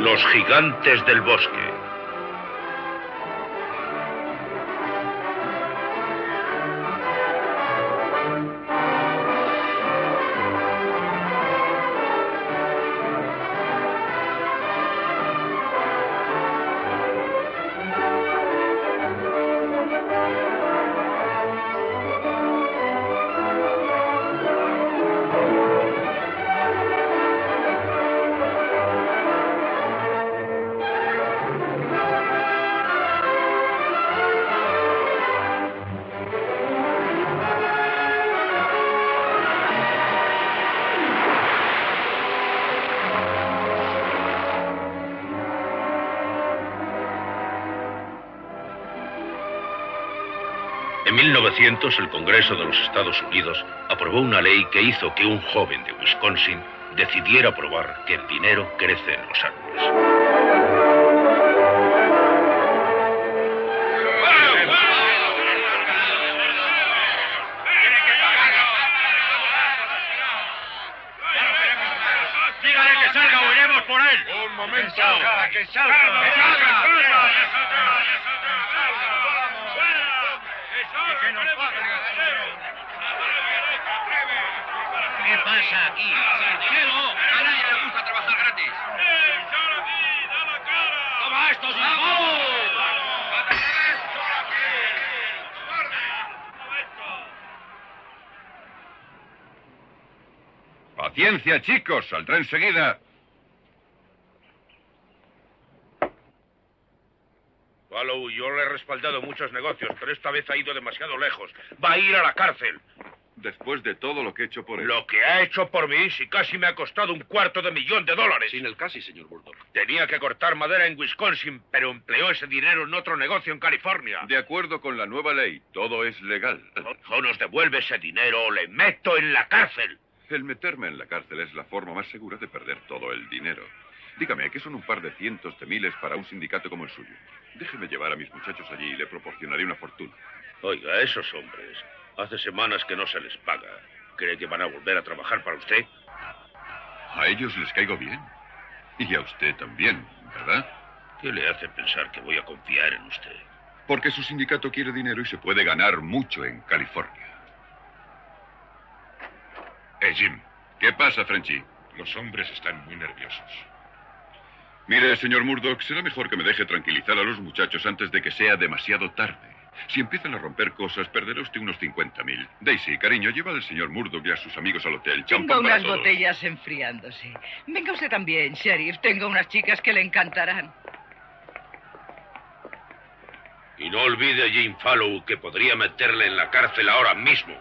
Los gigantes del bosque. 1900, el Congreso de los Estados Unidos aprobó una ley que hizo que un joven de Wisconsin decidiera probar que el dinero crece en los árboles. Paciencia, chicos. Saldrá enseguida. Fallow, yo le he respaldado muchos negocios, pero esta vez ha ido demasiado lejos. Va a ir a la cárcel. Después de todo lo que he hecho por él. Lo que ha hecho por mí, si casi me ha costado un cuarto de millón de dólares. Sin el casi, señor Murdoch. Tenía que cortar madera en Wisconsin, pero empleó ese dinero en otro negocio en California. De acuerdo con la nueva ley, todo es legal. O nos devuelve ese dinero o le meto en la cárcel. El meterme en la cárcel es la forma más segura de perder todo el dinero. Dígame, ¿qué son un par de cientos de miles para un sindicato como el suyo? Déjeme llevar a mis muchachos allí y le proporcionaré una fortuna. Oiga, esos hombres, hace semanas que no se les paga. ¿Cree que van a volver a trabajar para usted? A ellos les caigo bien. Y a usted también, ¿verdad? ¿Qué le hace pensar que voy a confiar en usted? Porque su sindicato quiere dinero y se puede ganar mucho en California. Eh, Jim. ¿Qué pasa, Frenchy? Los hombres están muy nerviosos. Mire, señor Murdoch, será mejor que me deje tranquilizar a los muchachos antes de que sea demasiado tarde. Si empiezan a romper cosas, perderá usted unos 50 mil. Daisy, cariño, lleva al señor Murdoch y a sus amigos al hotel. Tengo Champán para unas todos. botellas enfriándose. Venga usted también, sheriff. Tengo unas chicas que le encantarán. Y no olvide, Jim Fallow, que podría meterle en la cárcel ahora mismo.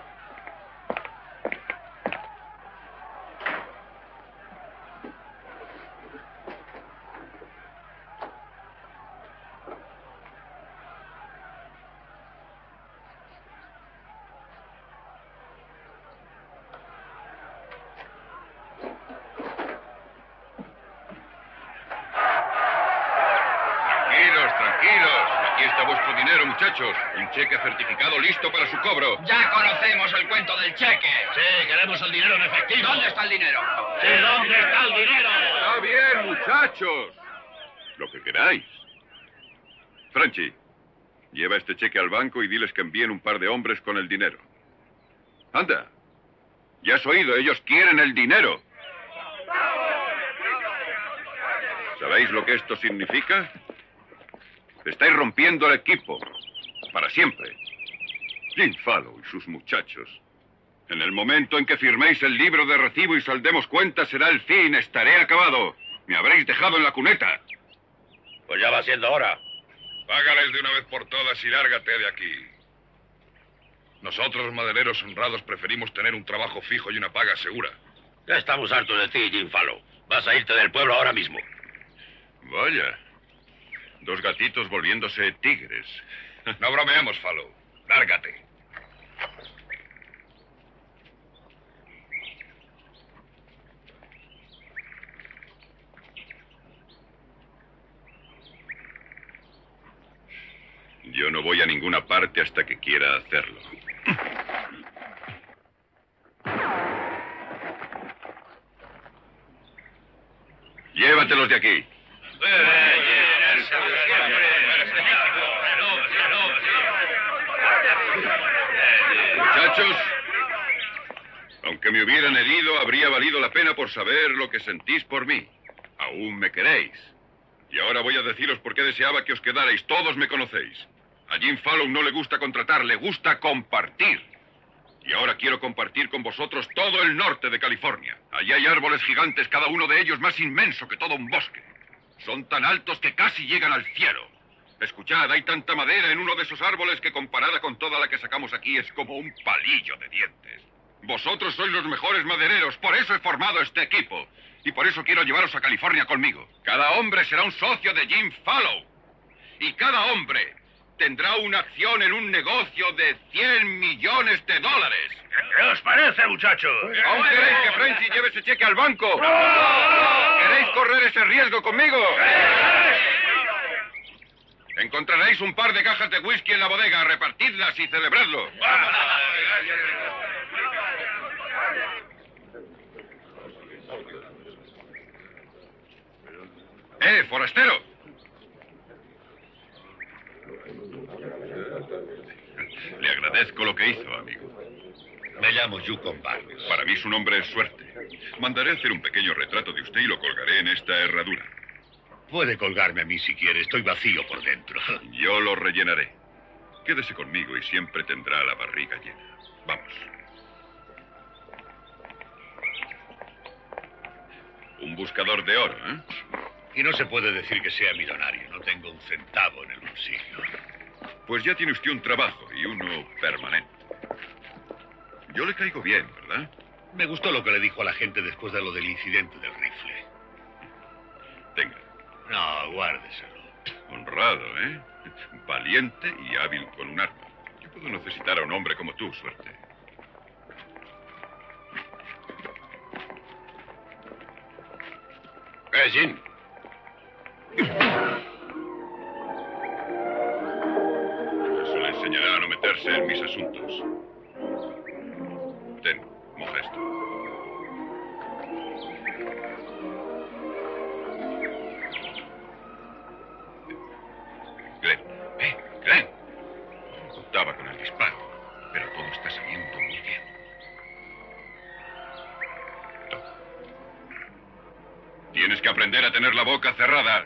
Tranquilos, tranquilos. Aquí está vuestro dinero, muchachos. Un cheque certificado listo para su cobro. Ya conocemos el cuento del cheque. Sí, queremos el dinero en efectivo. ¿Dónde está el dinero? Sí, ¿dónde está el dinero? Está bien, muchachos. Lo que queráis. Frenchy, lleva este cheque al banco y diles que envíen un par de hombres con el dinero. Anda. Ya has oído, ellos quieren el dinero. ¿Sabéis lo que esto significa? Estáis rompiendo el equipo. Para siempre. Jim Fallow y sus muchachos. En el momento en que firméis el libro de recibo y saldemos cuentas será el fin. Estaré acabado. Me habréis dejado en la cuneta. Pues ya va siendo hora. Págales de una vez por todas y lárgate de aquí. Nosotros, los madereros honrados, preferimos tener un trabajo fijo y una paga segura. Ya estamos hartos de ti, Jim Fallow. Vas a irte del pueblo ahora mismo. Vaya. Dos gatitos volviéndose tigres. No bromeamos, Fallow. Lárgate. Yo no voy a ninguna parte hasta que quiera hacerlo. Llévatelos de aquí. Muchachos, aunque me hubieran herido, habría valido la pena por saber lo que sentís por mí. Aún me queréis. Y ahora voy a deciros por qué deseaba que os quedarais. Todos me conocéis. A Jim Fallow no le gusta contratar, le gusta compartir. Y ahora quiero compartir con vosotros todo el norte de California. Allí hay árboles gigantes, cada uno de ellos más inmenso que todo un bosque. Son tan altos que casi llegan al cielo. Escuchad, hay tanta madera en uno de esos árboles que comparada con toda la que sacamos aquí es como un palillo de dientes. Vosotros sois los mejores madereros, por eso he formado este equipo. Y por eso quiero llevaros a California conmigo. Cada hombre será un socio de Jim Fallow. Y cada hombre tendrá una acción en un negocio de 100 millones de dólares. ¿Qué os parece, muchachos? ¿Aún queréis que Frenchy lleve ese cheque al banco? ¿Queréis correr ese riesgo conmigo? Encontraréis un par de cajas de whisky en la bodega. Repartidlas y celebradlo. ¡Eh, forastero! Le agradezco lo que hizo, amigo. Me llamo Yukon Barnes. Para mí su nombre es suerte. Mandaré hacer un pequeño retrato de usted y lo colgaré en esta herradura. Puede colgarme a mí si quiere. Estoy vacío por dentro. Yo lo rellenaré. Quédese conmigo y siempre tendrá la barriga llena. Vamos. Un buscador de oro, ¿eh? Y no se puede decir que sea millonario. No tengo un centavo en el bolsillo. Pues ya tiene usted un trabajo y uno permanente. Yo le caigo bien, ¿verdad? Me gustó lo que le dijo a la gente después de lo del incidente del rifle. Tenga. No, guárdeselo. Honrado, ¿eh? Valiente y hábil con un arma. Yo puedo necesitar a un hombre como tú, suerte. Eh, Jim. Meterse en mis asuntos. Ten, moja esto. Glenn, eh, Glenn. Contaba con el disparo, pero todo está saliendo muy bien. Tienes que aprender a tener la boca cerrada.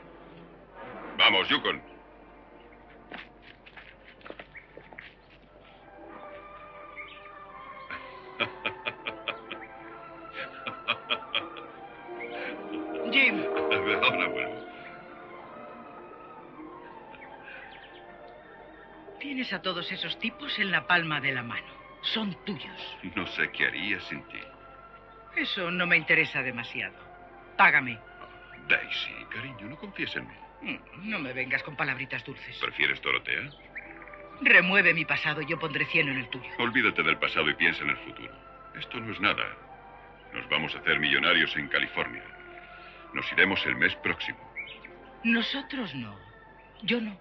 Vamos, Yukon. Tienes a todos esos tipos en la palma de la mano. Son tuyos. No sé qué haría sin ti. Eso no me interesa demasiado. Págame. Daisy, cariño, no confíes en mí. Mm, No me vengas con palabritas dulces. ¿Prefieres Dorotea? Remueve mi pasado y yo pondré cien en el tuyo. Olvídate del pasado y piensa en el futuro. Esto no es nada. Nos vamos a hacer millonarios en California. Nos iremos el mes próximo. Nosotros no. Yo no.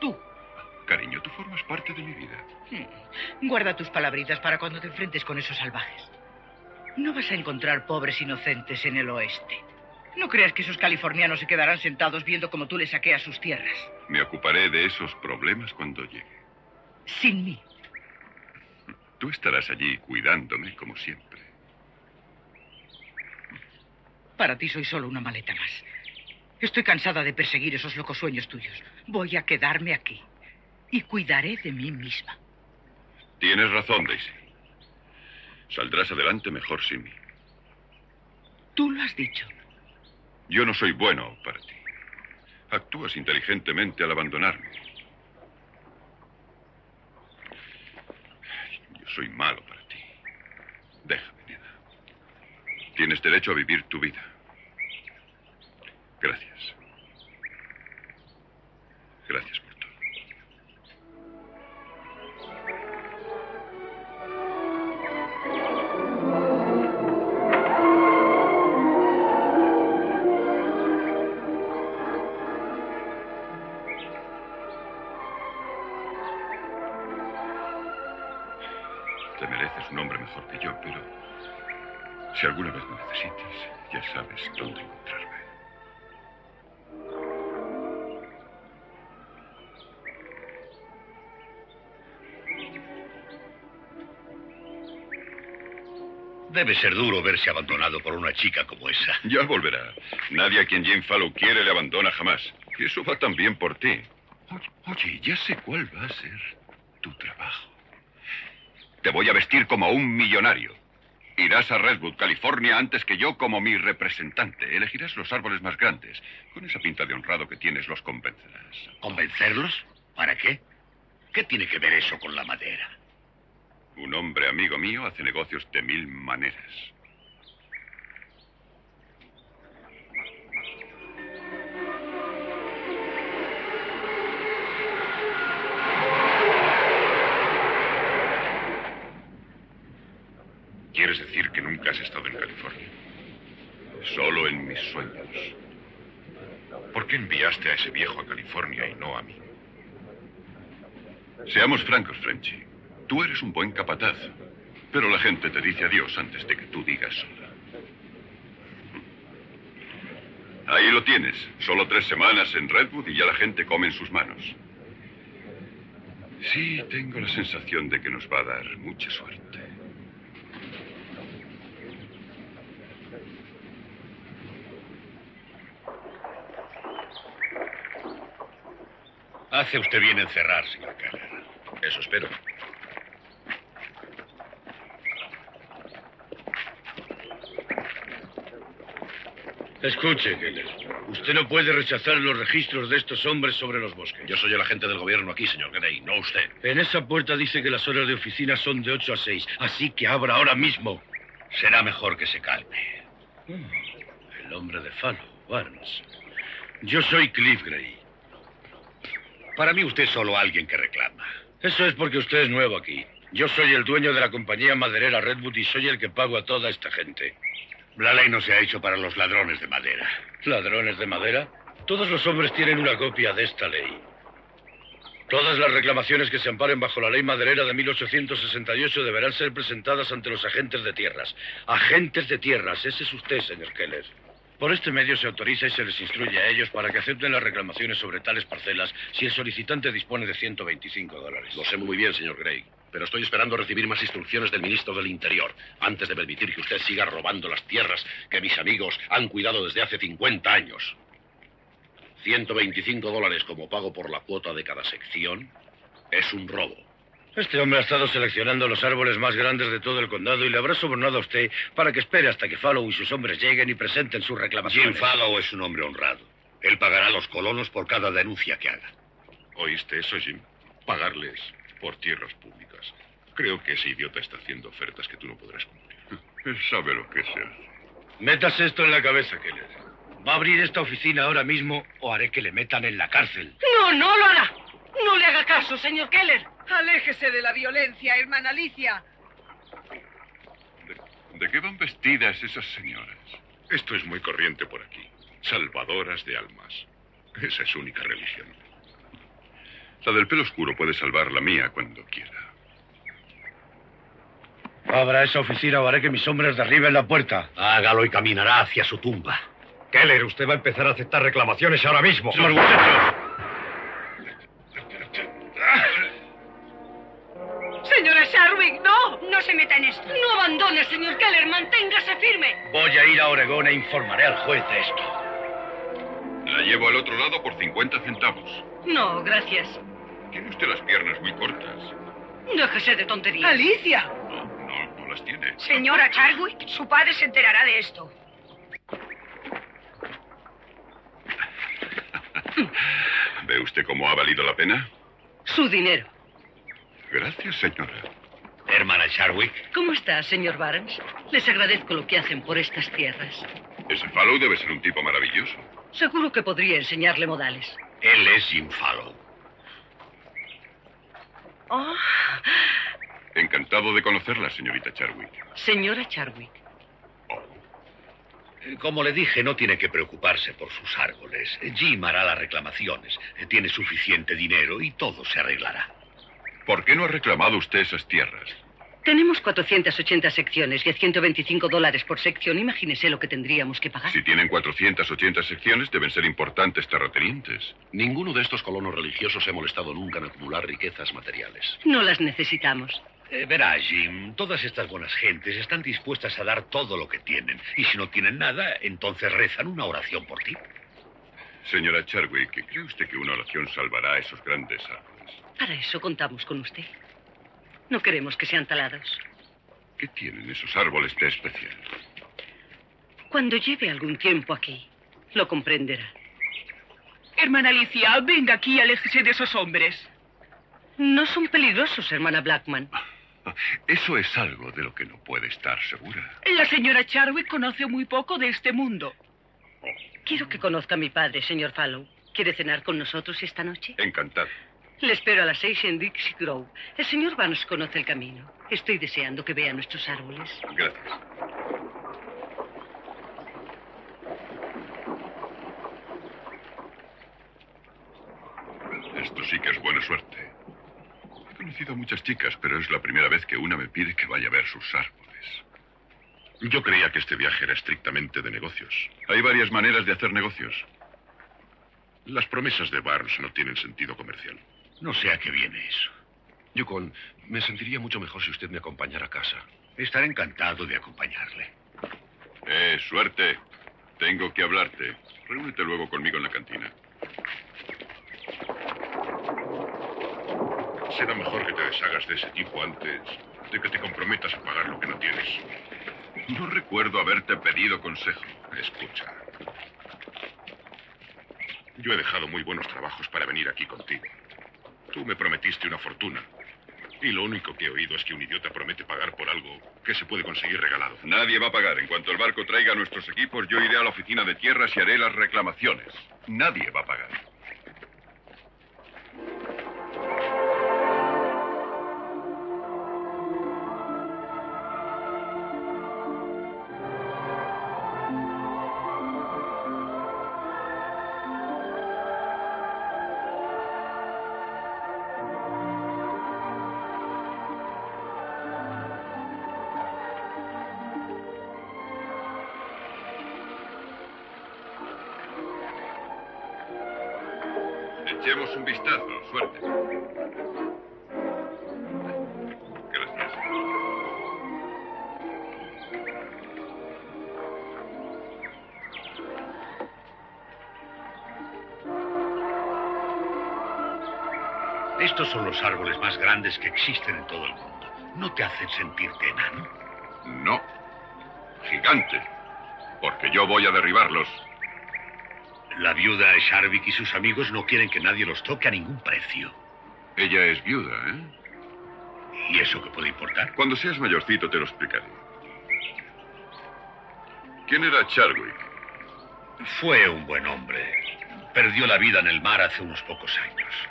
Tú. Cariño, tú formas parte de mi vida. Mm. Guarda tus palabritas para cuando te enfrentes con esos salvajes. No vas a encontrar pobres inocentes en el oeste. No creas que esos californianos se quedarán sentados viendo cómo tú les saqueas sus tierras. Me ocuparé de esos problemas cuando llegue. Sin mí. Tú estarás allí cuidándome como siempre. Para ti soy solo una maleta más. Estoy cansada de perseguir esos locos sueños tuyos. Voy a quedarme aquí. Y cuidaré de mí misma. Tienes razón, Daisy. Saldrás adelante mejor sin mí. Tú lo has dicho. Yo no soy bueno para ti. Actúas inteligentemente al abandonarme. Yo soy malo para ti. Déjame, nena. Tienes derecho a vivir tu vida. Gracias. Gracias Debe ser duro verse abandonado por una chica como esa. Ya volverá. Nadie a quien Jane Fallow quiere le abandona jamás. Y eso va también por ti. Oye, oye, ya sé cuál va a ser tu trabajo. Te voy a vestir como un millonario. Irás a Redwood, California, antes que yo como mi representante. Elegirás los árboles más grandes. Con esa pinta de honrado que tienes, los convencerás. ¿Convencerlos? ¿Para qué? ¿Qué tiene que ver eso con la madera? Un hombre amigo mío hace negocios de mil maneras. ¿Quieres decir que nunca has estado en California? Solo en mis sueños. ¿Por qué enviaste a ese viejo a California y no a mí? Seamos francos, Frenchy. Tú eres un buen capataz. Pero la gente te dice adiós antes de que tú digas hola. Ahí lo tienes. Solo tres semanas en Redwood y ya la gente come en sus manos. Sí, tengo la sensación de que nos va a dar mucha suerte. Hace usted bien en cerrar, señor Keller. Eso espero. Escuche, Keller. Usted no puede rechazar los registros de estos hombres sobre los bosques. Yo soy el agente del gobierno aquí, señor Gray, no usted. En esa puerta dice que las horas de oficina son de 8 a 6, así que abra ahora mismo. Será mejor que se calme. El hombre de Falo, Barnes. Yo soy Cliff Gray. Para mí usted es solo alguien que reclama. Eso es porque usted es nuevo aquí. Yo soy el dueño de la compañía maderera Redwood y soy el que pago a toda esta gente. La ley no se ha hecho para los ladrones de madera. ¿Ladrones de madera? Todos los hombres tienen una copia de esta ley. Todas las reclamaciones que se amparen bajo la ley maderera de 1868 deberán ser presentadas ante los agentes de tierras. Agentes de tierras, ese es usted, señor Keller. Por este medio se autoriza y se les instruye a ellos para que acepten las reclamaciones sobre tales parcelas si el solicitante dispone de 125 dólares. Lo sé muy bien, señor Gray, pero estoy esperando recibir más instrucciones del ministro del Interior antes de permitir que usted siga robando las tierras que mis amigos han cuidado desde hace 50 años. 125 dólares como pago por la cuota de cada sección es un robo. Este hombre ha estado seleccionando los árboles más grandes de todo el condado y le habrá sobornado a usted para que espere hasta que Fallow y sus hombres lleguen y presenten sus Jim reclamaciones. Fallow es un hombre honrado. Él pagará a los colonos por cada denuncia que haga. ¿Oíste eso, Jim? Pagarles por tierras públicas. Creo que ese idiota está haciendo ofertas que tú no podrás cumplir. Él sabe lo que se hace. Métase esto en la cabeza, Keller. Va a abrir esta oficina ahora mismo o haré que le metan en la cárcel. No, no lo hará. No le haga caso, señor Keller. Aléjese de la violencia, hermana Alicia. ¿De, de qué van vestidas esas señoras? Esto es muy corriente por aquí. Salvadoras de almas. Esa es su única religión. La del pelo oscuro puede salvar la mía cuando quiera. Abra esa oficina o haré que mis hombres derriben la puerta. Hágalo y caminará hacia su tumba. Keller, usted va a empezar a aceptar reclamaciones ahora mismo. ¡Los muchachos! Señora Sharwick, no. No se meta en esto. No abandone, señor Keller. Manténgase firme. Voy a ir a Oregón e informaré al juez de esto. La llevo al otro lado por 50 centavos. No, gracias. Tiene usted las piernas muy cortas. Déjese de tonterías. Alicia. Las tiene. Señora Charwick, su padre se enterará de esto. ¿Ve usted cómo ha valido la pena? Su dinero. Gracias, señora. Hermana Sharwick, ¿Cómo está, señor Barnes? Les agradezco lo que hacen por estas tierras. Ese Fallow debe ser un tipo maravilloso. Seguro que podría enseñarle modales. él es Jim Fallow. Oh, Encantado de conocerla, señorita Charwick. señora Charwick. Eh, Como le dije, no tiene que preocuparse por sus árboles. Eh, Jim hará las reclamaciones. Eh, Tiene suficiente dinero y todo se arreglará. ¿Por qué no ha reclamado usted esas tierras? Tenemos 480 secciones y a 125 dólares por sección. Imagínese lo que tendríamos que pagar. Si tienen 480 secciones, deben ser importantes terratenientes. Ninguno de estos colonos religiosos se ha molestado nunca en acumular riquezas materiales. No las necesitamos. Eh, verá, Jim, todas estas buenas gentes están dispuestas a dar todo lo que tienen. Y si no tienen nada, entonces rezan una oración por ti. Señora Charwick, ¿cree usted que una oración salvará a esos grandes árboles? Para eso contamos con usted. No queremos que sean talados. ¿Qué tienen esos árboles de especial? Cuando lleve algún tiempo aquí, lo comprenderá. Hermana Alicia, venga aquí y aléjese de esos hombres. No son peligrosos, hermana Blackman. Eso es algo de lo que no puede estar segura. La señora Charwick conoce muy poco de este mundo. Quiero que conozca a mi padre, señor Fallow. ¿Quiere cenar con nosotros esta noche? Encantado. Le espero a las seis en Dixie Grove. El señor Vance conoce el camino. Estoy deseando que vea nuestros árboles. Gracias. Esto sí que es buena suerte. He conocido a muchas chicas, pero es la primera vez que una me pide que vaya a ver sus árboles. Yo creía que este viaje era estrictamente de negocios. Hay varias maneras de hacer negocios. Las promesas de Barnes no tienen sentido comercial. No sé a qué viene eso. Yukon, me sentiría mucho mejor si usted me acompañara a casa. Estaré encantado de acompañarle. Eh, suerte. Tengo que hablarte. Reúnete luego conmigo en la cantina. Será mejor que te deshagas de ese tipo antes de que te comprometas a pagar lo que no tienes. No recuerdo haberte pedido consejo. Escucha. Yo he dejado muy buenos trabajos para venir aquí contigo. Tú me prometiste una fortuna. Y lo único que he oído es que un idiota promete pagar por algo que se puede conseguir regalado. Nadie va a pagar. En cuanto el barco traiga nuestros equipos, yo iré a la oficina de tierras y haré las reclamaciones. Nadie va a pagar. Más grandes que existen en todo el mundo. ¿No te hacen sentirte enano? No. Gigante. Porque yo voy a derribarlos. La viuda Sharvik y sus amigos no quieren que nadie los toque a ningún precio. Ella es viuda, ¿eh? ¿Y eso qué puede importar? Cuando seas mayorcito te lo explicaré. ¿Quién era Charwick? Fue un buen hombre. Perdió la vida en el mar hace unos pocos años.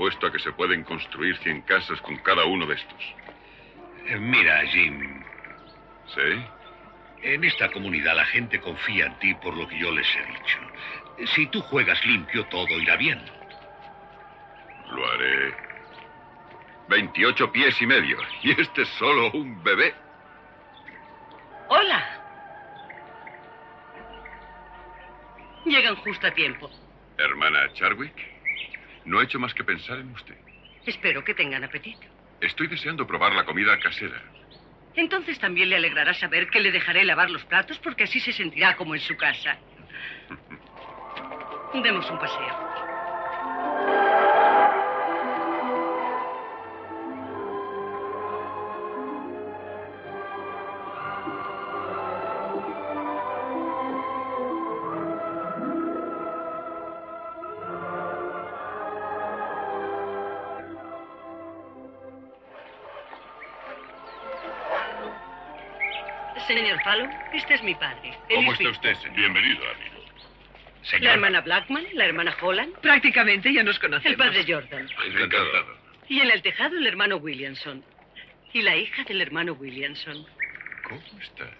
Apuesto a que se pueden construir 100 casas con cada uno de estos. Eh, Mira, Jim, ¿Sí? en esta comunidad la gente confía en ti por lo que yo les he dicho. Si tú juegas limpio, todo irá bien. Lo haré. 28 pies y medio. Y este es solo un bebé. ¡Hola! Llegan justo a tiempo. Hermana Charwick, no he hecho más que pensar en usted. Espero que tengan apetito. Estoy deseando probar la comida casera. Entonces también le alegrará saber que le dejaré lavar los platos porque así se sentirá como en su casa. Demos un paseo. Señor Fallow, este es mi padre. Él ¿Cómo es está usted, señor? Bienvenido, amigo. La hermana Blackman, la hermana Holland, Prácticamente ya nos conocemos. el padre Jordan. Encantado. Y en el tejado el hermano Williamson. Y la hija del hermano Williamson. ¿Cómo estás?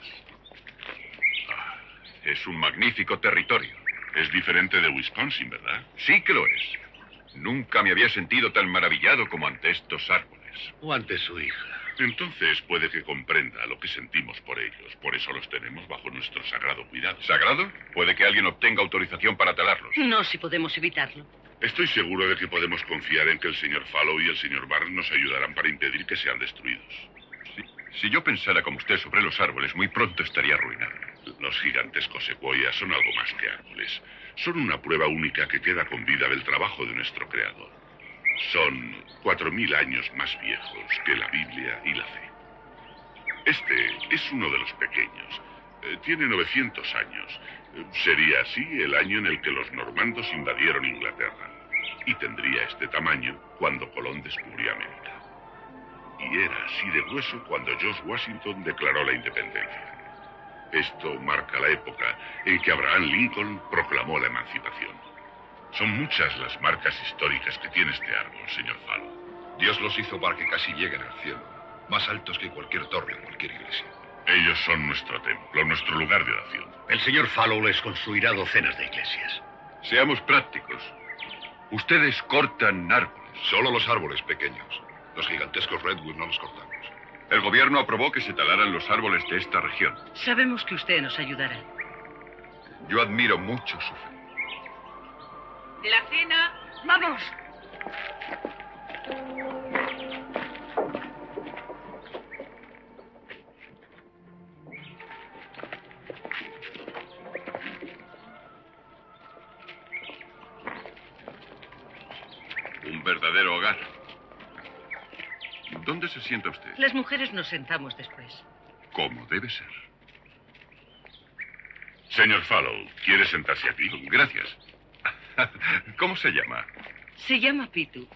Ah, es un magnífico territorio. Es diferente de Wisconsin, ¿verdad? Sí que lo es. Nunca me había sentido tan maravillado como ante estos árboles. o ante su hija. Entonces puede que comprenda lo que sentimos por ellos. Por eso los tenemos bajo nuestro sagrado cuidado. ¿Sagrado? Puede que alguien obtenga autorización para talarlos. No si podemos evitarlo. Estoy seguro de que podemos confiar en que el señor Fallow y el señor Barnes nos ayudarán para impedir que sean destruidos. Si, si yo pensara como usted sobre los árboles, muy pronto estaría arruinado. Los gigantescos secuoyas son algo más que árboles. Son una prueba única que queda con vida del trabajo de nuestro creador. Son cuatro mil años más viejos que la Biblia y la fe. Este es uno de los pequeños. Eh, tiene 900 años. Sería así el año en el que los normandos invadieron Inglaterra. Y tendría este tamaño cuando Colón descubrió América. Y era así de grueso cuando George Washington declaró la independencia. Esto marca la época en que Abraham Lincoln proclamó la emancipación. Son muchas las marcas históricas que tiene este árbol, señor Fallow. Dios los hizo para que casi lleguen al cielo, más altos que cualquier torre o cualquier iglesia. Ellos son nuestro templo, nuestro lugar de oración. El señor Fallow les construirá docenas de iglesias. Seamos prácticos. Ustedes cortan árboles. Solo los árboles pequeños. Los gigantescos redwood no los cortamos. El gobierno aprobó que se talaran los árboles de esta región. Sabemos que usted nos ayudará. Yo admiro mucho su fe. La cena. ¡Vamos! Un verdadero hogar. ¿Dónde se sienta usted? Las mujeres nos sentamos después. Como debe ser. Señor Fallow, ¿quiere sentarse aquí? Gracias. ¿Cómo se llama? Se llama Pitu.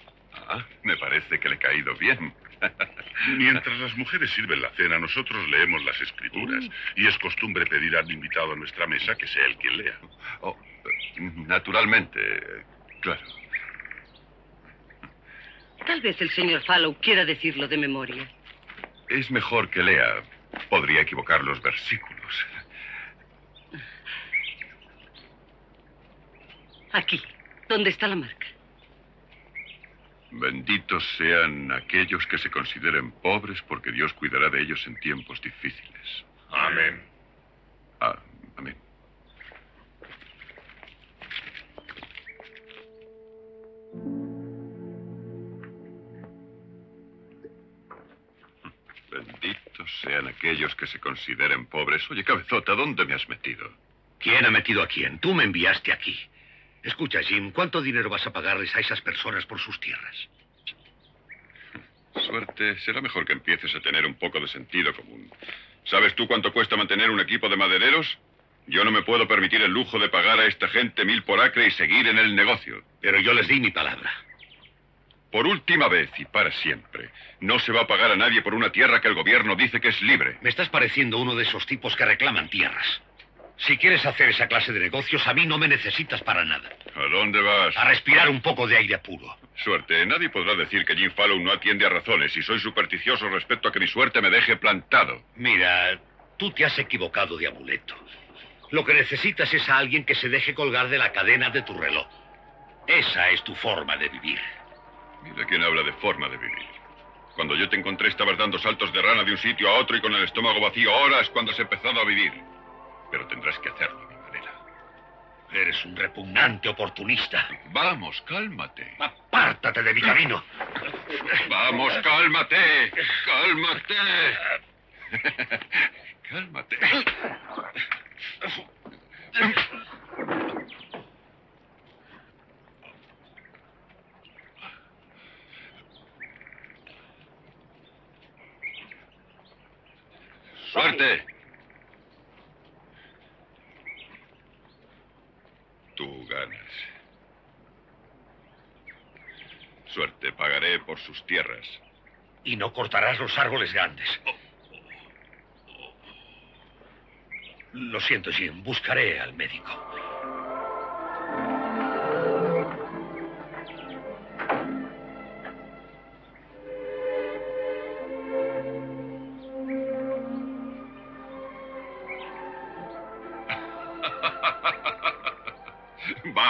Ah, me parece que le he caído bien. Mientras las mujeres sirven la cena, nosotros leemos las escrituras. Y es costumbre pedir al invitado a nuestra mesa que sea él quien lea. Oh, naturalmente, claro. Tal vez el señor Fallow quiera decirlo de memoria. Es mejor que lea. Podría equivocar los versículos. Aquí, donde está la marca. Benditos sean aquellos que se consideren pobres porque Dios cuidará de ellos en tiempos difíciles. Amén. Ah, amén. Benditos sean aquellos que se consideren pobres. Oye, cabezota, ¿dónde me has metido? ¿Quién ha metido a quién? Tú me enviaste aquí. Escucha, Jim, ¿cuánto dinero vas a pagarles a esas personas por sus tierras? Suerte, será mejor que empieces a tener un poco de sentido común. ¿Sabes tú cuánto cuesta mantener un equipo de madereros? Yo no me puedo permitir el lujo de pagar a esta gente mil por acre y seguir en el negocio. Pero yo les di mi palabra. Por última vez y para siempre, no se va a pagar a nadie por una tierra que el gobierno dice que es libre. Me estás pareciendo uno de esos tipos que reclaman tierras. Si quieres hacer esa clase de negocios, a mí no me necesitas para nada. ¿A dónde vas? A respirar un poco de aire puro. Suerte. Nadie podrá decir que Jim Fallow no atiende a razones y soy supersticioso respecto a que mi suerte me deje plantado. Mira, tú te has equivocado de amuleto. Lo que necesitas es a alguien que se deje colgar de la cadena de tu reloj. Esa es tu forma de vivir. Mira quién habla de forma de vivir. Cuando yo te encontré estabas dando saltos de rana de un sitio a otro y con el estómago vacío. Ahora es cuando has empezado a vivir. Pero tendrás que hacerlo a mi manera. Eres un repugnante oportunista. Vamos, cálmate. Apártate de mi camino. Vamos, cálmate. Cálmate. cálmate. Suerte. Tú ganas. Suerte, pagaré por sus tierras. Y no cortarás los árboles grandes. Lo siento, Jim. Buscaré al médico.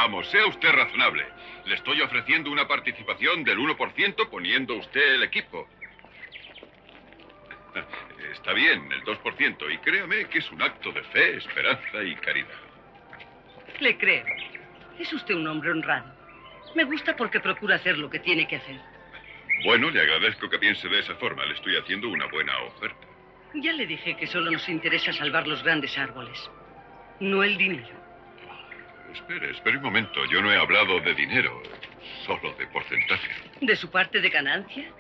Vamos, sea usted razonable. Le estoy ofreciendo una participación del 1% poniendo usted el equipo. Está bien, el 2%, y créame que es un acto de fe, esperanza y caridad. Le creo. Es usted un hombre honrado. Me gusta porque procura hacer lo que tiene que hacer. Bueno, le agradezco que piense de esa forma. Le estoy haciendo una buena oferta. Ya le dije que solo nos interesa salvar los grandes árboles, no el dinero. Espere, espere un momento. Yo no he hablado de dinero, solo de porcentaje. ¿De su parte de ganancia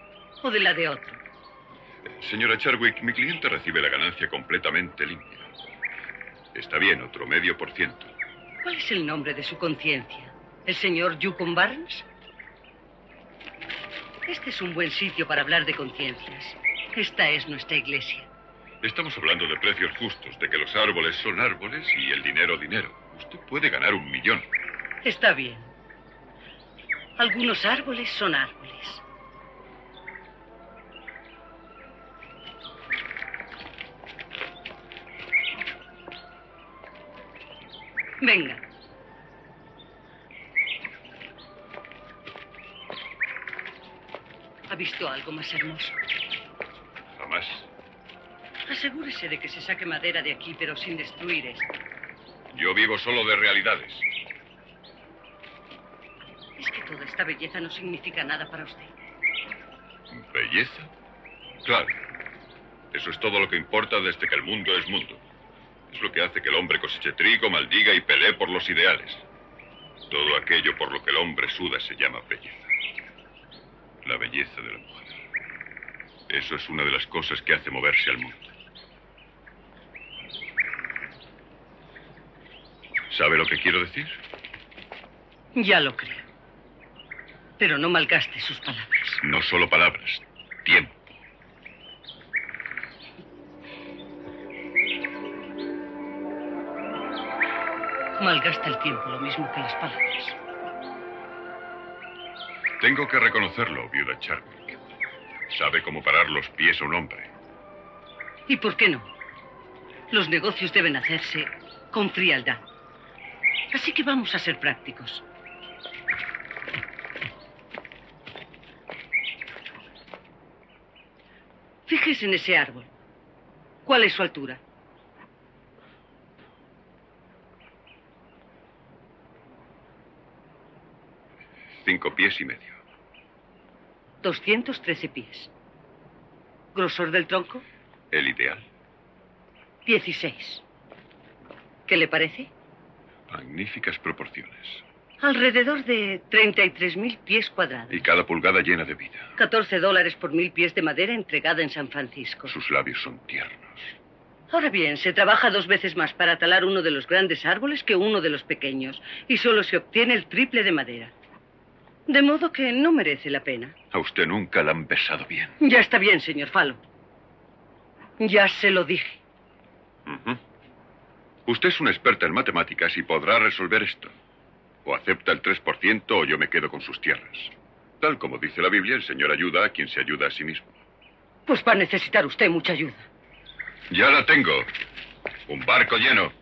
o de la de otro? Señora Charwick, mi cliente recibe la ganancia completamente limpia. Está bien, otro medio por ciento. ¿Cuál es el nombre de su conciencia? ¿El señor Yukon Barnes? Este es un buen sitio para hablar de conciencias. Esta es nuestra iglesia. Estamos hablando de precios justos, de que los árboles son árboles y el dinero dinero. Usted puede ganar un millón. Está bien. Algunos árboles son árboles. Venga. ¿Ha visto algo más hermoso? Jamás. Asegúrese de que se saque madera de aquí, pero sin destruir esto. Yo vivo solo de realidades. Es que toda esta belleza no significa nada para usted. ¿Belleza? Claro. Eso es todo lo que importa desde que el mundo es mundo. Es lo que hace que el hombre coseche trigo, maldiga y pelee por los ideales. Todo aquello por lo que el hombre suda se llama belleza. La belleza de la mujer. Eso es una de las cosas que hace moverse al mundo. ¿Sabe lo que quiero decir? Ya lo creo. Pero no malgaste sus palabras. No solo palabras, tiempo. Malgasta el tiempo lo mismo que las palabras. Tengo que reconocerlo, viuda Charwick. Sabe cómo parar los pies a un hombre. ¿Y por qué no? Los negocios deben hacerse con frialdad. Así que vamos a ser prácticos. Fíjese en ese árbol. ¿Cuál es su altura? Cinco pies y medio. 213 pies. ¿Grosor del tronco? El ideal. 16. ¿Qué le parece? Magníficas proporciones. Alrededor de 33.000 pies cuadrados. Y cada pulgada llena de vida. 14 dólares por mil pies de madera entregada en San Francisco. Sus labios son tiernos. Ahora bien, se trabaja dos veces más para talar uno de los grandes árboles que uno de los pequeños. Y solo se obtiene el triple de madera. De modo que no merece la pena. A usted nunca la han besado bien. Ya está bien, señor Falo. Ya se lo dije. Usted es una experta en matemáticas y podrá resolver esto. O acepta el 3% o yo me quedo con sus tierras. Tal como dice la Biblia, el Señor ayuda a quien se ayuda a sí mismo. Pues va a necesitar usted mucha ayuda. Ya la tengo. Un barco lleno.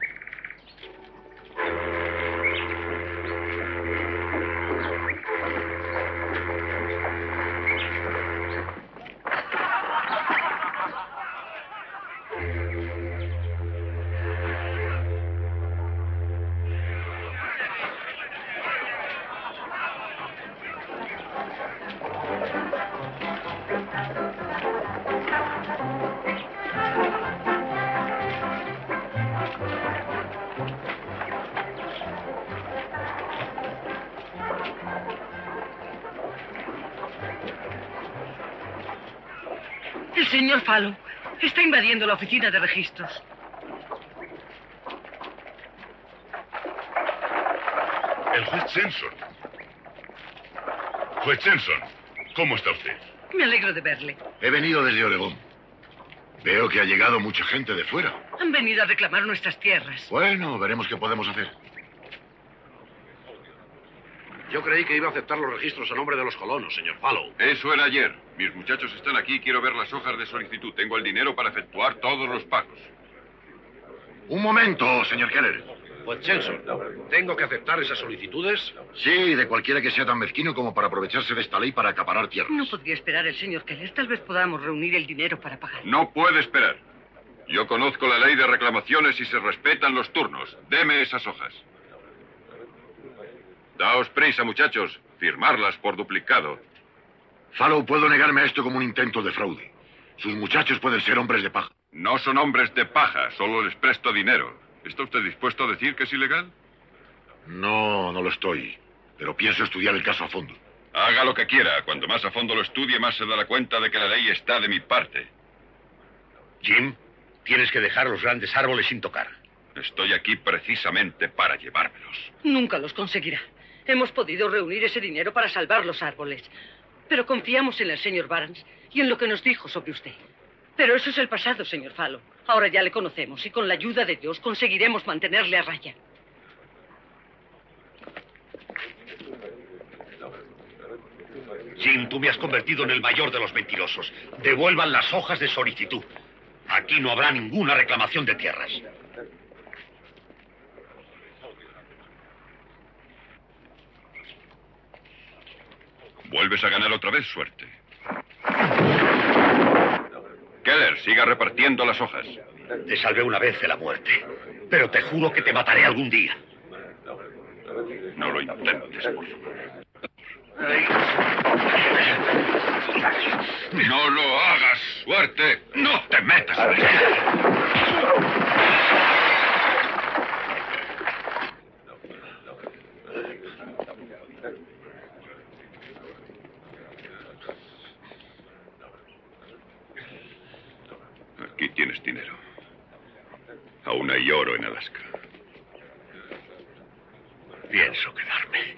Está invadiendo la oficina de registros. El juez Senson. Juez Senson, ¿cómo está usted? Me alegro de verle. He venido desde Oregón. Veo que ha llegado mucha gente de fuera. Han venido a reclamar nuestras tierras. Bueno, veremos qué podemos hacer. Yo creí que iba a aceptar los registros a nombre de los colonos, señor Fallow. Eso era ayer. Mis muchachos están aquí. Quiero ver las hojas de solicitud. Tengo el dinero para efectuar todos los pagos. Un momento, señor Keller. Pues Jensen, ¿tengo que aceptar esas solicitudes? Sí, de cualquiera que sea tan mezquino como para aprovecharse de esta ley para acaparar tierras. No podría esperar el señor Keller. Tal vez podamos reunir el dinero para pagar. No puede esperar. Yo conozco la ley de reclamaciones y se respetan los turnos. Deme esas hojas. Daos prisa, muchachos. firmarlas por duplicado. Fallow, puedo negarme a esto como un intento de fraude. Sus muchachos pueden ser hombres de paja. No son hombres de paja, solo les presto dinero. ¿Está usted dispuesto a decir que es ilegal? No, no lo estoy. Pero pienso estudiar el caso a fondo. Haga lo que quiera. Cuanto más a fondo lo estudie, más se dará cuenta de que la ley está de mi parte. Jim, tienes que dejar los grandes árboles sin tocar. Estoy aquí precisamente para llevármelos. Nunca los conseguirá. Hemos podido reunir ese dinero para salvar los árboles. Pero confiamos en el señor Barnes y en lo que nos dijo sobre usted. Pero eso es el pasado, señor Falo. Ahora ya le conocemos y con la ayuda de Dios conseguiremos mantenerle a raya. Jim, tú me has convertido en el mayor de los mentirosos. Devuelvan las hojas de solicitud. Aquí no habrá ninguna reclamación de tierras. Vuelves a ganar otra vez suerte. Keller, siga repartiendo las hojas. Te salvé una vez de la muerte, pero te juro que te mataré algún día. No lo intentes, por favor. No lo hagas, suerte. No te metas en Aquí tienes dinero. Aún hay oro en Alaska. Pienso quedarme.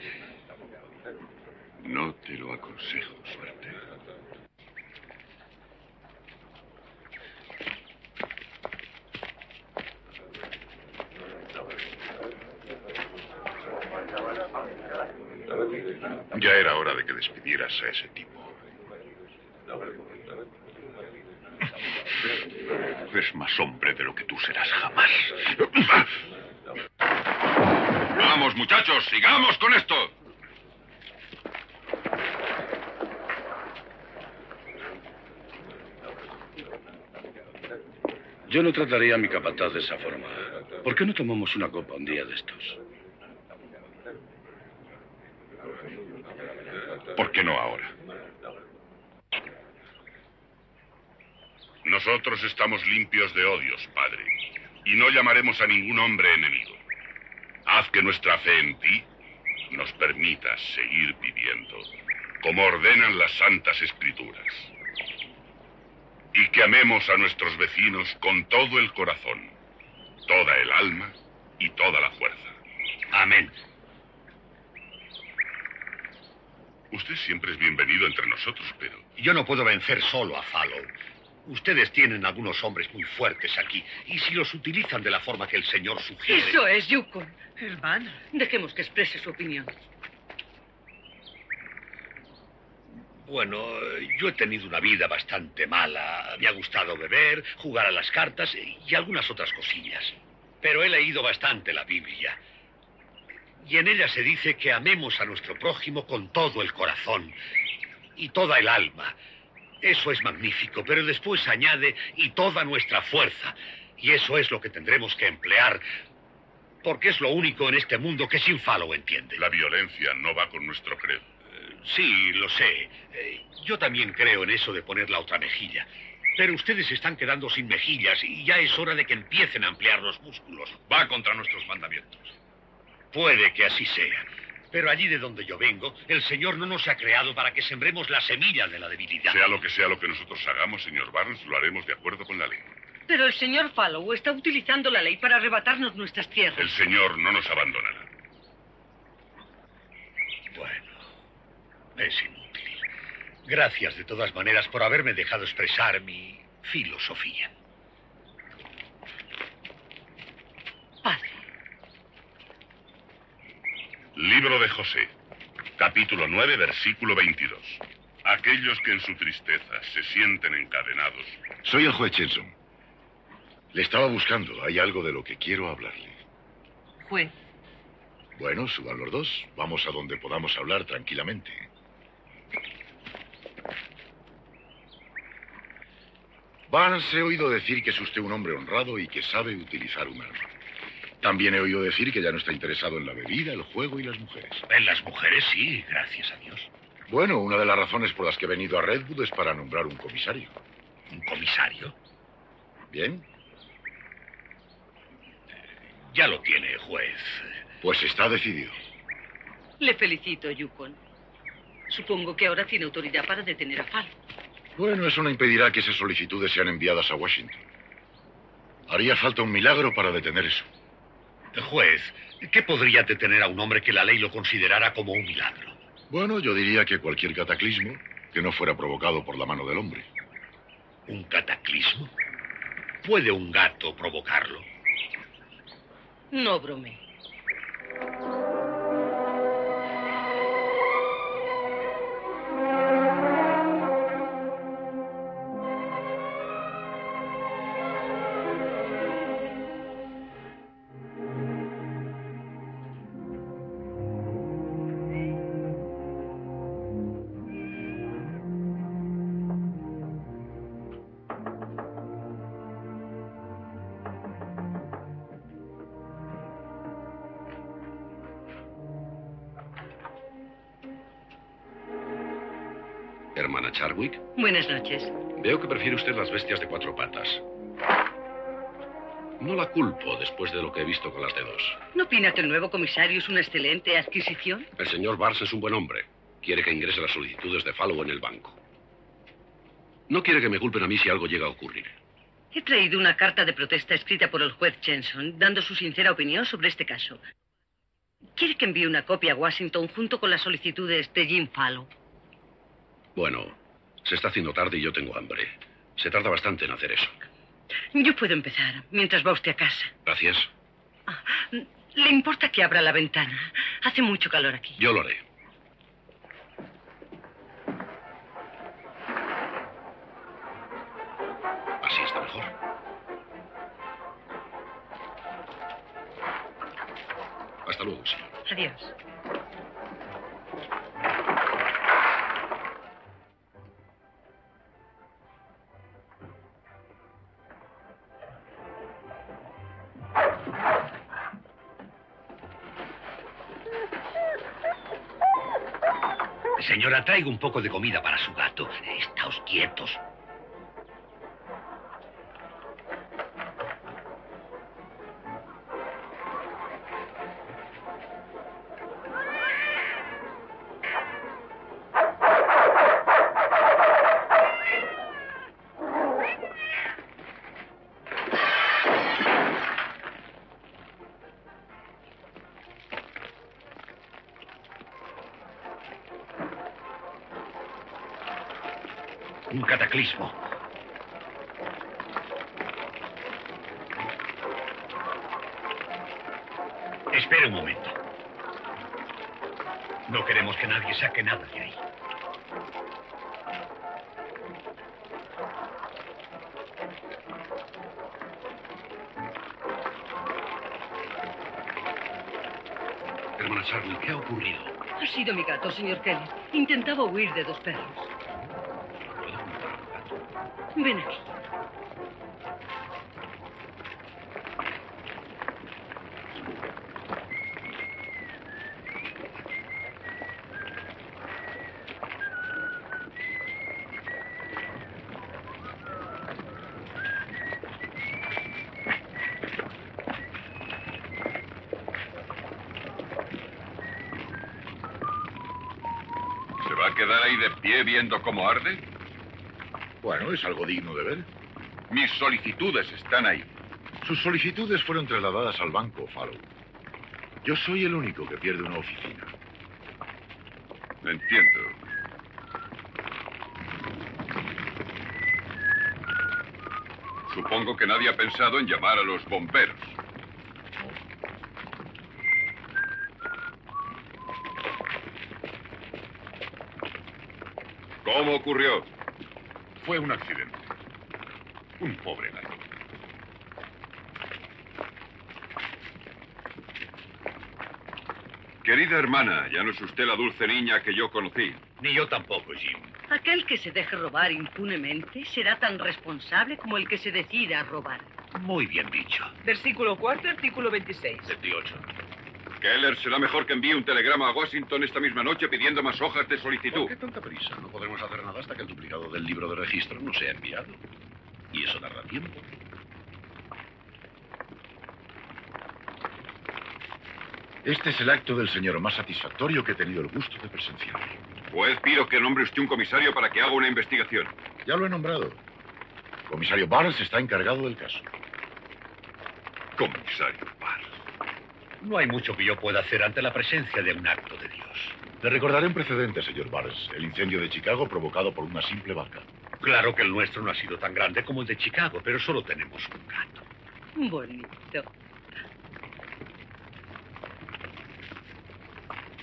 No te lo aconsejo, suerte. Ya era hora de que despidieras a ese tipo. Es más hombre de lo que tú serás jamás. Vamos, muchachos, sigamos con esto. Yo no trataría a mi capataz de esa forma. ¿Por qué no tomamos una copa un día de estos? ¿Por qué no ahora? Nosotros estamos limpios de odios, Padre, y no llamaremos a ningún hombre enemigo. Haz que nuestra fe en ti nos permita seguir viviendo como ordenan las santas escrituras. Y que amemos a nuestros vecinos con todo el corazón, toda el alma y toda la fuerza. Amén. Usted siempre es bienvenido entre nosotros, pero... Yo no puedo vencer solo a Fallow. Ustedes tienen algunos hombres muy fuertes aquí, y si los utilizan de la forma que el Señor sugiere... Eso es, Yukon. Hermana. Dejemos que exprese su opinión. Bueno, yo he tenido una vida bastante mala. Me ha gustado beber, jugar a las cartas y algunas otras cosillas. Pero he leído bastante la Biblia. Y en ella se dice que amemos a nuestro prójimo con todo el corazón y toda el alma. Eso es magnífico, pero después añade y toda nuestra fuerza. Y eso es lo que tendremos que emplear, porque es lo único en este mundo que sin falo entiende. La violencia no va con nuestro credo. Sí, lo sé. Eh, yo también creo en eso de poner la otra mejilla. Pero ustedes están quedando sin mejillas y ya es hora de que empiecen a ampliar los músculos. Va contra nuestros mandamientos. Puede que así sea. Pero allí de donde yo vengo, el Señor no nos ha creado para que sembremos la semilla de la debilidad. Sea lo que sea lo que nosotros hagamos, señor Barnes, lo haremos de acuerdo con la ley. Pero el señor Fallow está utilizando la ley para arrebatarnos nuestras tierras. El señor no nos abandonará. Bueno, es inútil. Gracias de todas maneras por haberme dejado expresar mi filosofía. Padre. Libro de José, capítulo 9, versículo 22. Aquellos que en su tristeza se sienten encadenados. Soy el juez Chenson. Le estaba buscando. Hay algo de lo que quiero hablarle. Juez. Bueno, suban los dos. Vamos a donde podamos hablar tranquilamente. Vance, he oído decir que es usted un hombre honrado y que sabe utilizar un arma. También he oído decir que ya no está interesado en la bebida, el juego y las mujeres. En las mujeres sí, gracias a Dios. Bueno, una de las razones por las que he venido a Redwood es para nombrar un comisario. ¿Un comisario? Bien. Ya lo tiene, juez. Pues está decidido. Le felicito, Yukon. Supongo que ahora tiene autoridad para detener a Falo. Bueno, eso no impedirá que esas solicitudes sean enviadas a Washington. Haría falta un milagro para detener eso. Juez, ¿qué podría detener a un hombre que la ley lo considerara como un milagro? Bueno, yo diría que cualquier cataclismo que no fuera provocado por la mano del hombre. ¿Un cataclismo? ¿Puede un gato provocarlo? No brome. Hermana Charwick, Buenas noches. veo que prefiere usted las bestias de cuatro patas. No la culpo después de lo que he visto con las de dos. ¿No opina que el nuevo comisario es una excelente adquisición? El señor Bars es un buen hombre. Quiere que ingrese las solicitudes de Fallow en el banco. No quiere que me culpen a mí si algo llega a ocurrir. He traído una carta de protesta escrita por el juez Jenson, dando su sincera opinión sobre este caso. ¿Quiere que envíe una copia a Washington junto con las solicitudes de Jim Fallow? Bueno, se está haciendo tarde y yo tengo hambre. Se tarda bastante en hacer eso. Yo puedo empezar, mientras va usted a casa. Gracias. ¿Le importa que abra la ventana? Hace mucho calor aquí. Yo lo haré. Así está mejor. Hasta luego, señor. Adiós. Señora, traigo un poco de comida para su gato. Estáos quietos. Cataclismo. Espere un momento. No queremos que nadie saque nada de ahí. Hermana Charlie, ¿qué ha ocurrido? Ha sido mi gato, señor Kelly. Intentaba huir de dos perros. Ven. ¿Se va a quedar ahí de pie viendo cómo arde? Bueno, es algo digno de ver. Mis solicitudes están ahí. Sus solicitudes fueron trasladadas al banco, Fallow. Yo soy el único que pierde una oficina. Entiendo. Supongo que nadie ha pensado en llamar a los bomberos. ¿Cómo ocurrió? Fue un accidente. Un pobre gato. Querida hermana, ya no es usted la dulce niña que yo conocí. Ni yo tampoco, Jim. Aquel que se deje robar impunemente será tan responsable como el que se decida a robar. Muy bien dicho. Versículo 4, artículo 26. 28. Keller, será mejor que envíe un telegrama a Washington esta misma noche pidiendo más hojas de solicitud. ¿Por qué tanta prisa? No podremos hacer nada hasta que el duplicado del libro de registro no sea enviado. Y eso tarda tiempo. Este es el acto del señor más satisfactorio que he tenido el gusto de presenciar. Pues pido que nombre usted un comisario para que haga una investigación. Ya lo he nombrado. Comisario Barnes está encargado del caso. Comisario Barnes. No hay mucho que yo pueda hacer ante la presencia de un acto de Dios. Le recordaré un precedente, señor Barnes. El incendio de Chicago provocado por una simple vaca. Claro que el nuestro no ha sido tan grande como el de Chicago, pero solo tenemos un gato. Bonito.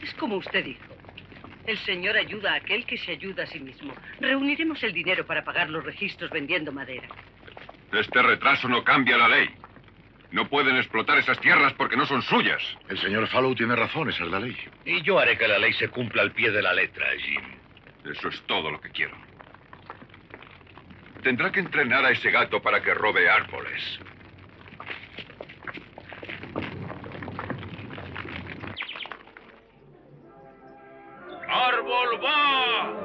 Es como usted dijo. El señor ayuda a aquel que se ayuda a sí mismo. Reuniremos el dinero para pagar los registros vendiendo madera. Este retraso no cambia la ley. No pueden explotar esas tierras porque no son suyas. El señor Fallow tiene razón, esa es la ley. Y yo haré que la ley se cumpla al pie de la letra, Jim. Eso es todo lo que quiero. Tendrá que entrenar a ese gato para que robe árboles. ¡Árbol va!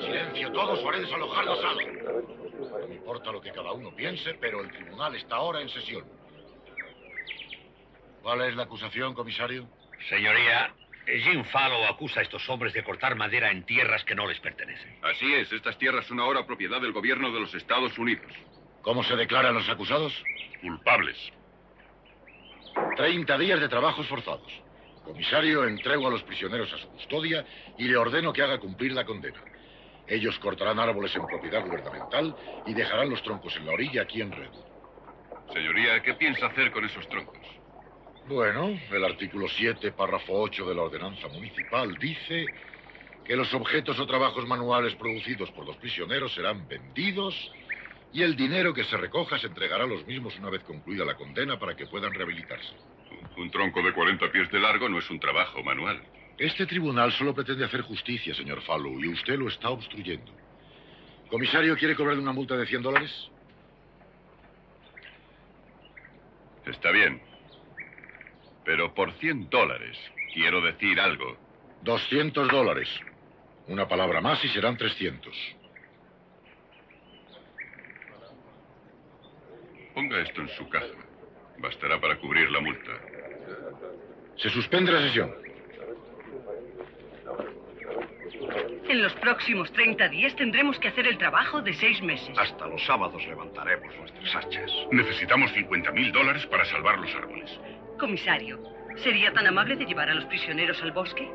¡Silencio! ¡Silencio todos o haré desalojar la sala! No importa lo que cada uno piense, pero el tribunal está ahora en sesión. ¿Cuál es la acusación, comisario? Señoría, Jim Fallow acusa a estos hombres de cortar madera en tierras que no les pertenecen. Así es, estas tierras son ahora propiedad del gobierno de los Estados Unidos. ¿Cómo se declaran los acusados? Culpables. 30 días de trabajos forzados. Comisario, entrego a los prisioneros a su custodia y le ordeno que haga cumplir la condena. Ellos cortarán árboles en propiedad gubernamental y dejarán los troncos en la orilla aquí en Red. Señoría, ¿qué piensa hacer con esos troncos? Bueno, el artículo 7, párrafo 8 de la ordenanza municipal dice que los objetos o trabajos manuales producidos por los prisioneros serán vendidos y el dinero que se recoja se entregará a los mismos una vez concluida la condena para que puedan rehabilitarse. Un tronco de 40 pies de largo no es un trabajo manual. Este tribunal solo pretende hacer justicia, señor Fallow, y usted lo está obstruyendo. Comisario, ¿quiere cobrarle una multa de 100 dólares? Está bien. Pero por 100 dólares quiero decir algo. 200 dólares. Una palabra más y serán 300. Ponga esto en su caja. Bastará para cubrir la multa. Se suspende la sesión. En los próximos 30 días tendremos que hacer el trabajo de seis meses. Hasta los sábados levantaremos nuestras hachas. Necesitamos 50 mil dólares para salvar los árboles. Comisario, ¿sería tan amable de llevar a los prisioneros al bosque?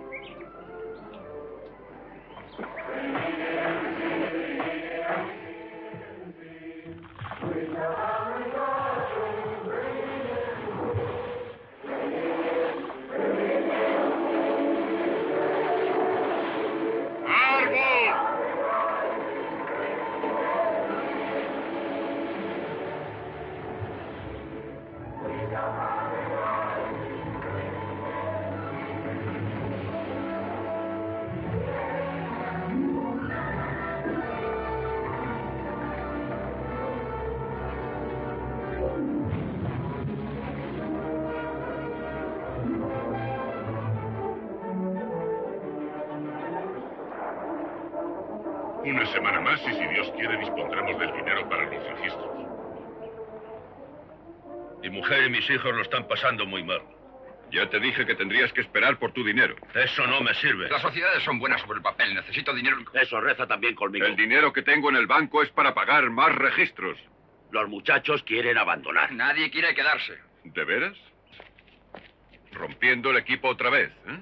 Una semana más y si Dios quiere dispondremos del dinero para los registros. Mi mujer y mis hijos lo están pasando muy mal. Ya te dije que tendrías que esperar por tu dinero. Eso no me sirve. Las sociedades son buenas sobre el papel. Necesito dinero. Eso reza también conmigo. El dinero que tengo en el banco es para pagar más registros. Los muchachos quieren abandonar. Nadie quiere quedarse. ¿De veras? Rompiendo el equipo otra vez, ¿eh?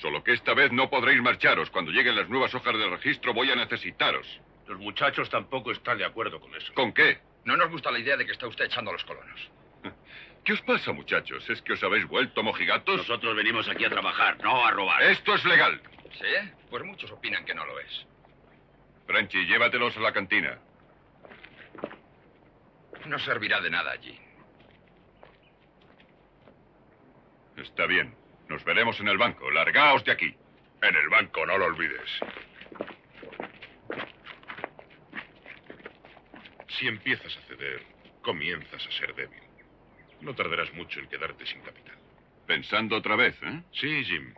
Solo que esta vez no podréis marcharos. Cuando lleguen las nuevas hojas de registro voy a necesitaros. Los muchachos tampoco están de acuerdo con eso. ¿Con qué? No nos gusta la idea de que está usted echando a los colonos. ¿Qué os pasa, muchachos? ¿Es que os habéis vuelto mojigatos? Nosotros venimos aquí a trabajar, no a robar. Esto es legal. ¿Sí? Pues muchos opinan que no lo es. Frenchy, llévatelos a la cantina. No servirá de nada allí. Está bien. Nos veremos en el banco. Largaos de aquí. En el banco, no lo olvides. Si empiezas a ceder, comienzas a ser débil. No tardarás mucho en quedarte sin capital. Pensando otra vez, ¿eh? Sí, Jim.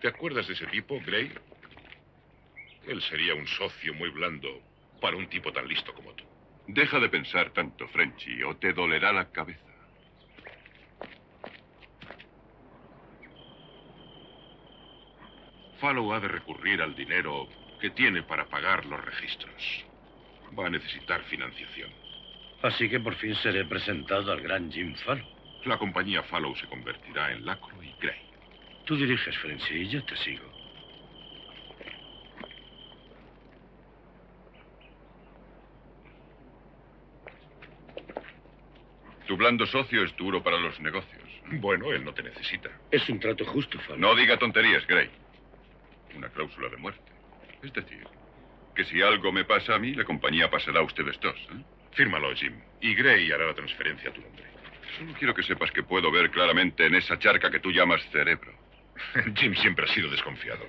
¿Te acuerdas de ese tipo, Gray? Él sería un socio muy blando para un tipo tan listo como tú. Deja de pensar tanto, Frenchy, o te dolerá la cabeza. Fallow ha de recurrir al dinero que tiene para pagar los registros. Va a necesitar financiación. Así que por fin seré presentado al gran Jim Fallow. La compañía Fallow se convertirá en Lacro y Gray. Tú diriges, Frenchy, y yo te sigo. Tu blando socio es duro para los negocios. Bueno, él no te necesita. Es un trato justo, Fallow. No diga tonterías, Gray. Una cláusula de muerte. Es decir, que si algo me pasa a mí, la compañía pasará a ustedes dos. ¿eh? Fírmalo, Jim. Y Gray hará la transferencia a tu nombre. Solo quiero que sepas que puedo ver claramente en esa charca que tú llamas cerebro. Jim siempre ha sido desconfiado.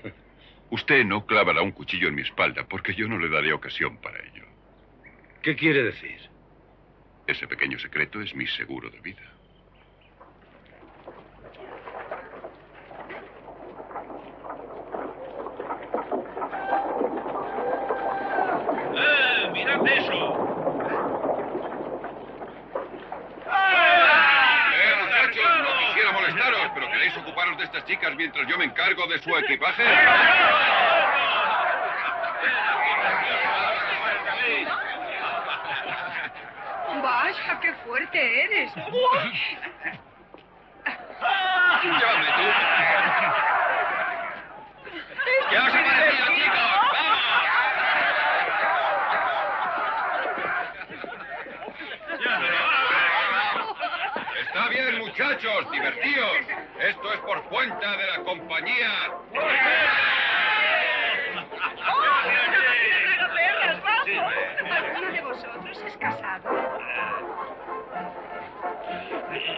Usted no clavará un cuchillo en mi espalda porque yo no le daré ocasión para ello. ¿Qué quiere decir? Ese pequeño secreto es mi seguro de vida. ¡Eh! ¡Mirad eso! ¡Eh, muchachos! No quisiera molestaros, pero ¿queréis chicas mientras yo me encargo de su equipaje? Vaya, qué fuerte eres. Llévame tú. ¿Qué os ha parecido, chicos? Está bien, muchachos, divertíos. Esto es por cuenta de la compañía. ¿Alguno de vosotros es casado?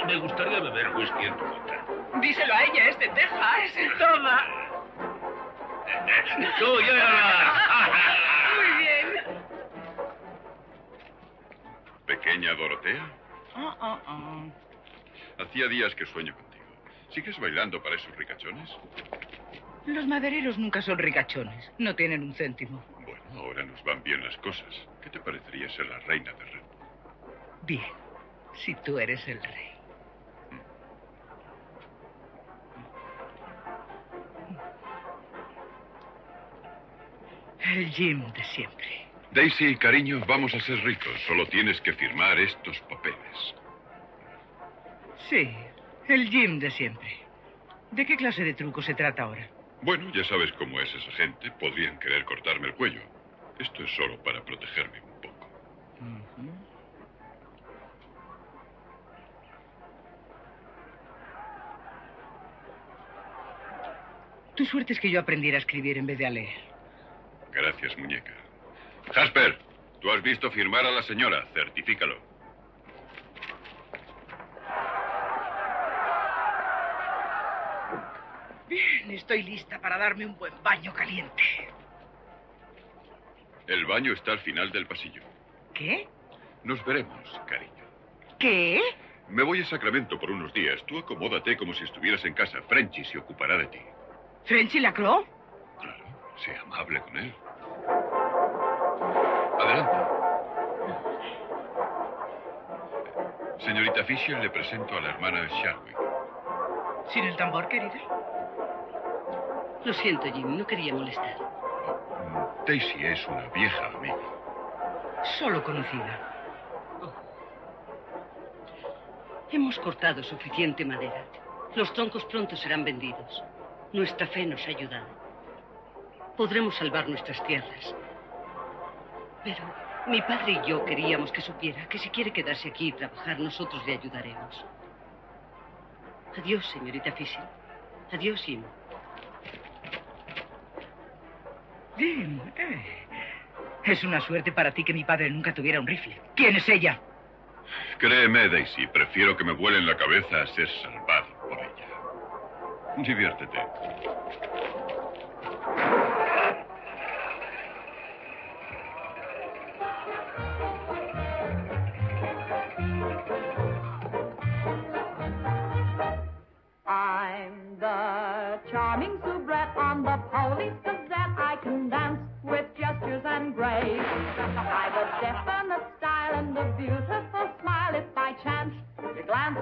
Me gustaría beber whisky en tu contra. Díselo a ella, es de Texas. Toma. ¡Tú, llévala! Muy bien. Pequeña Dorotea, Ah, ah, ah. hacía días que sueño contigo. ¿Sigues bailando para esos ricachones? Los madereros nunca son ricachones. No tienen un céntimo. Bueno, ahora nos van bien las cosas. ¿Qué te parecería ser la reina de Red? Bien, si tú eres el rey. El Jim de siempre. Daisy, cariño, vamos a ser ricos. Solo tienes que firmar estos papeles. Sí, el Jim de siempre. ¿De qué clase de truco se trata ahora? Bueno, ya sabes cómo es esa gente. Podrían querer cortarme el cuello. Esto es solo para protegerme un poco. Tu suerte es que yo aprendiera a escribir en vez de a leer. Gracias, muñeca. Jasper, tú has visto firmar a la señora. Certifícalo. Bien, estoy lista para darme un buen baño caliente. El baño está al final del pasillo. ¿Qué? Nos veremos, cariño. ¿Qué? Me voy a Sacramento por unos días. Tú acomódate como si estuvieras en casa. Frenchy se ocupará de ti. ¿Frenchy Lacroix? Claro, sé amable con él. Adelante. Señorita Fisher, le presento a la hermana Sharwick. ¿Sin el tambor, querida? Lo siento, Jim, no quería molestar. Daisy es una vieja amiga. Solo conocida. Hemos cortado suficiente madera. Los troncos pronto serán vendidos. Nuestra fe nos ha ayudado. Podremos salvar nuestras tierras. Pero mi padre y yo queríamos que supiera que si quiere quedarse aquí y trabajar, nosotros le ayudaremos. Adiós, señorita Fisher. Adiós, Jim. Jim, eh. Es una suerte para ti que mi padre nunca tuviera un rifle. ¿Quién es ella? Créeme, Daisy, prefiero que me vuelen la cabeza a ser salvado por ella. Diviértete.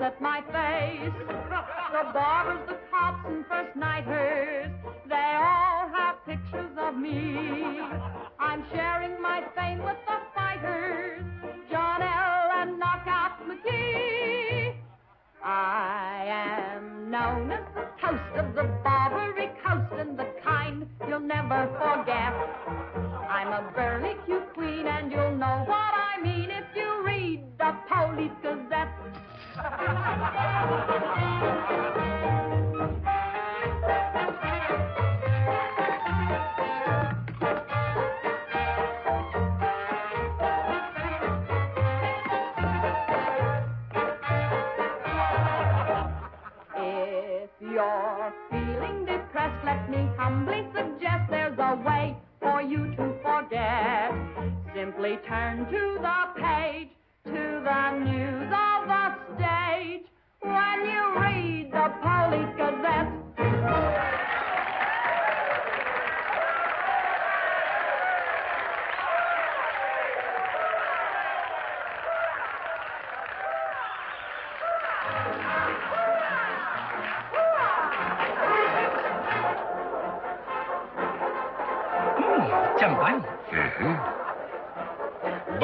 At my face. The barbers,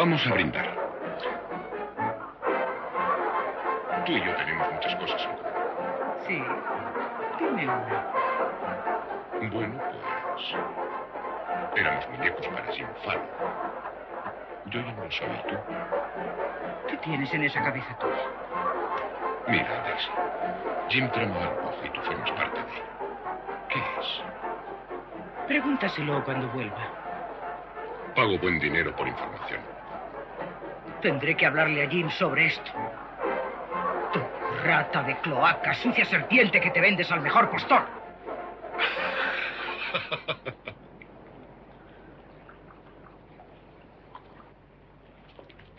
Vamos a brindar. Tú y yo tenemos muchas cosas en común. Sí. Dime una. Bueno, pues. Éramos muñecos para Jim Fallon. Yo ya no lo ¿y tú? ¿Qué tienes en esa cabeza tuya? Mira, Daisy. Jim trama algo y tú formas parte de él. ¿Qué es? Pregúntaselo cuando vuelva. Pago buen dinero por información. Tendré que hablarle a Jim sobre esto. Tú, rata de cloaca, sucia serpiente que te vendes al mejor postor.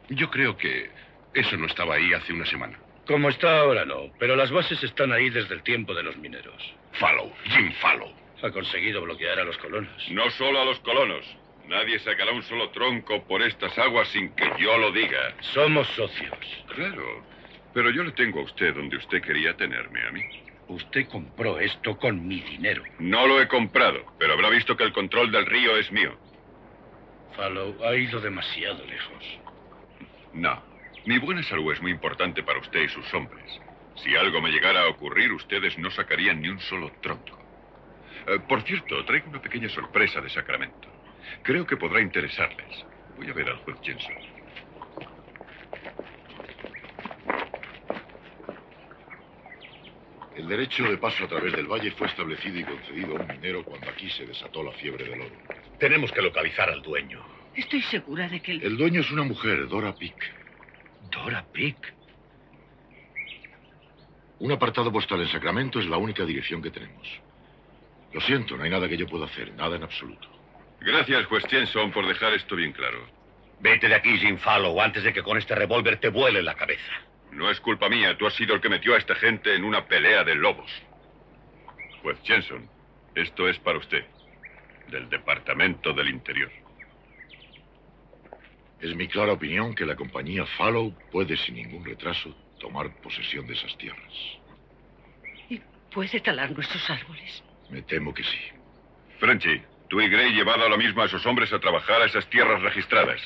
Yo creo que eso no estaba ahí hace una semana. Como está ahora, no. Pero las bases están ahí desde el tiempo de los mineros. Fallow, Jim Fallow. Ha conseguido bloquear a los colonos. No solo a los colonos. Nadie sacará un solo tronco por estas aguas sin que yo lo diga. Somos socios. Claro. Pero yo le tengo a usted donde usted quería tenerme a mí. Usted compró esto con mi dinero. No lo he comprado, pero habrá visto que el control del río es mío. Fallow ha ido demasiado lejos. No. Mi buena salud es muy importante para usted y sus hombres. Si algo me llegara a ocurrir, ustedes no sacarían ni un solo tronco. Eh, por cierto, traigo una pequeña sorpresa de Sacramento. Creo que podrá interesarles. Voy a ver al juez Jensen. El derecho de paso a través del valle fue establecido y concedido a un minero cuando aquí se desató la fiebre del oro. Tenemos que localizar al dueño. Estoy segura de que el... El dueño es una mujer, Dora Pick. Dora Pick. Un apartado postal en Sacramento es la única dirección que tenemos. Lo siento, no hay nada que yo pueda hacer, nada en absoluto. Gracias, juez Jensen, por dejar esto bien claro. Vete de aquí, Jim Fallow, antes de que con este revólver te vuele la cabeza. No es culpa mía, tú has sido el que metió a esta gente en una pelea de lobos. Juez Jensen, esto es para usted, del Departamento del Interior. Es mi clara opinión que la compañía Fallow puede sin ningún retraso tomar posesión de esas tierras. ¿Y puede talar nuestros árboles? Me temo que sí. Frenchy, tú y Gray llevado ahora mismo a esos hombres a trabajar a esas tierras registradas.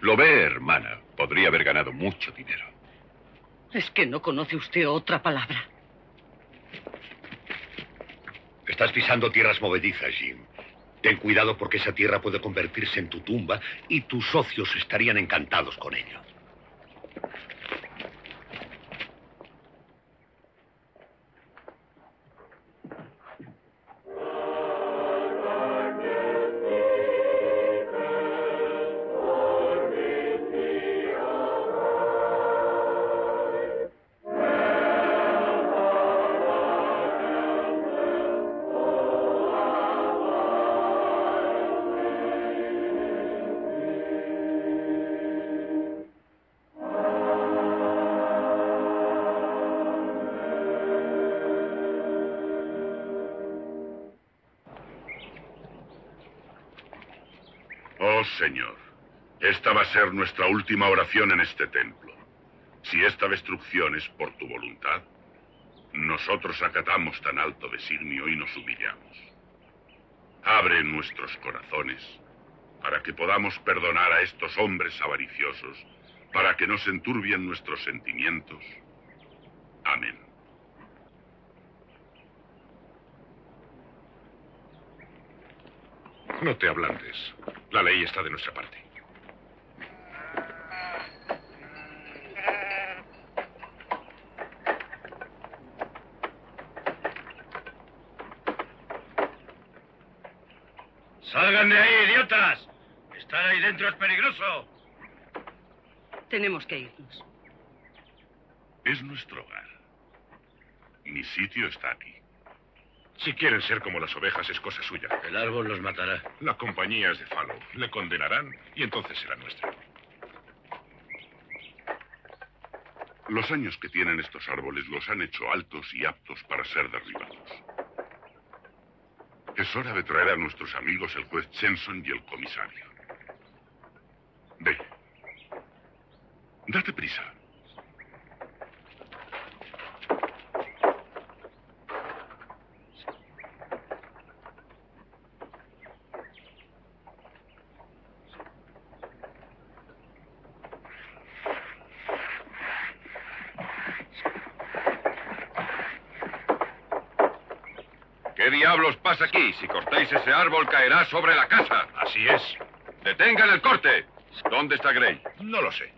Lo ve, hermana. Podría haber ganado mucho dinero. Es que no conoce usted otra palabra. Estás pisando tierras movedizas, Jim. Ten cuidado porque esa tierra puede convertirse en tu tumba y tus socios estarían encantados con ello. Oh Señor, esta va a ser nuestra última oración en este templo. Si esta destrucción es por tu voluntad, nosotros acatamos tan alto designio y nos humillamos. Abre nuestros corazones para que podamos perdonar a estos hombres avariciosos, para que no se enturbien nuestros sentimientos. Amén. No te ablandes. La ley está de nuestra parte. ¡Salgan de ahí, idiotas! Estar ahí dentro es peligroso. Tenemos que irnos. Es nuestro hogar. Mi sitio está aquí. Si quieren ser como las ovejas es cosa suya. El árbol los matará. La compañía es de Fallow. Le condenarán y entonces será nuestra. Los años que tienen estos árboles los han hecho altos y aptos para ser derribados. Es hora de traer a nuestros amigos el juez Chenson y el comisario. Ve. Date prisa. ¿Qué aquí? Si cortáis ese árbol, caerá sobre la casa. Así es. ¡Detengan el corte! ¿Dónde está Gray? No lo sé.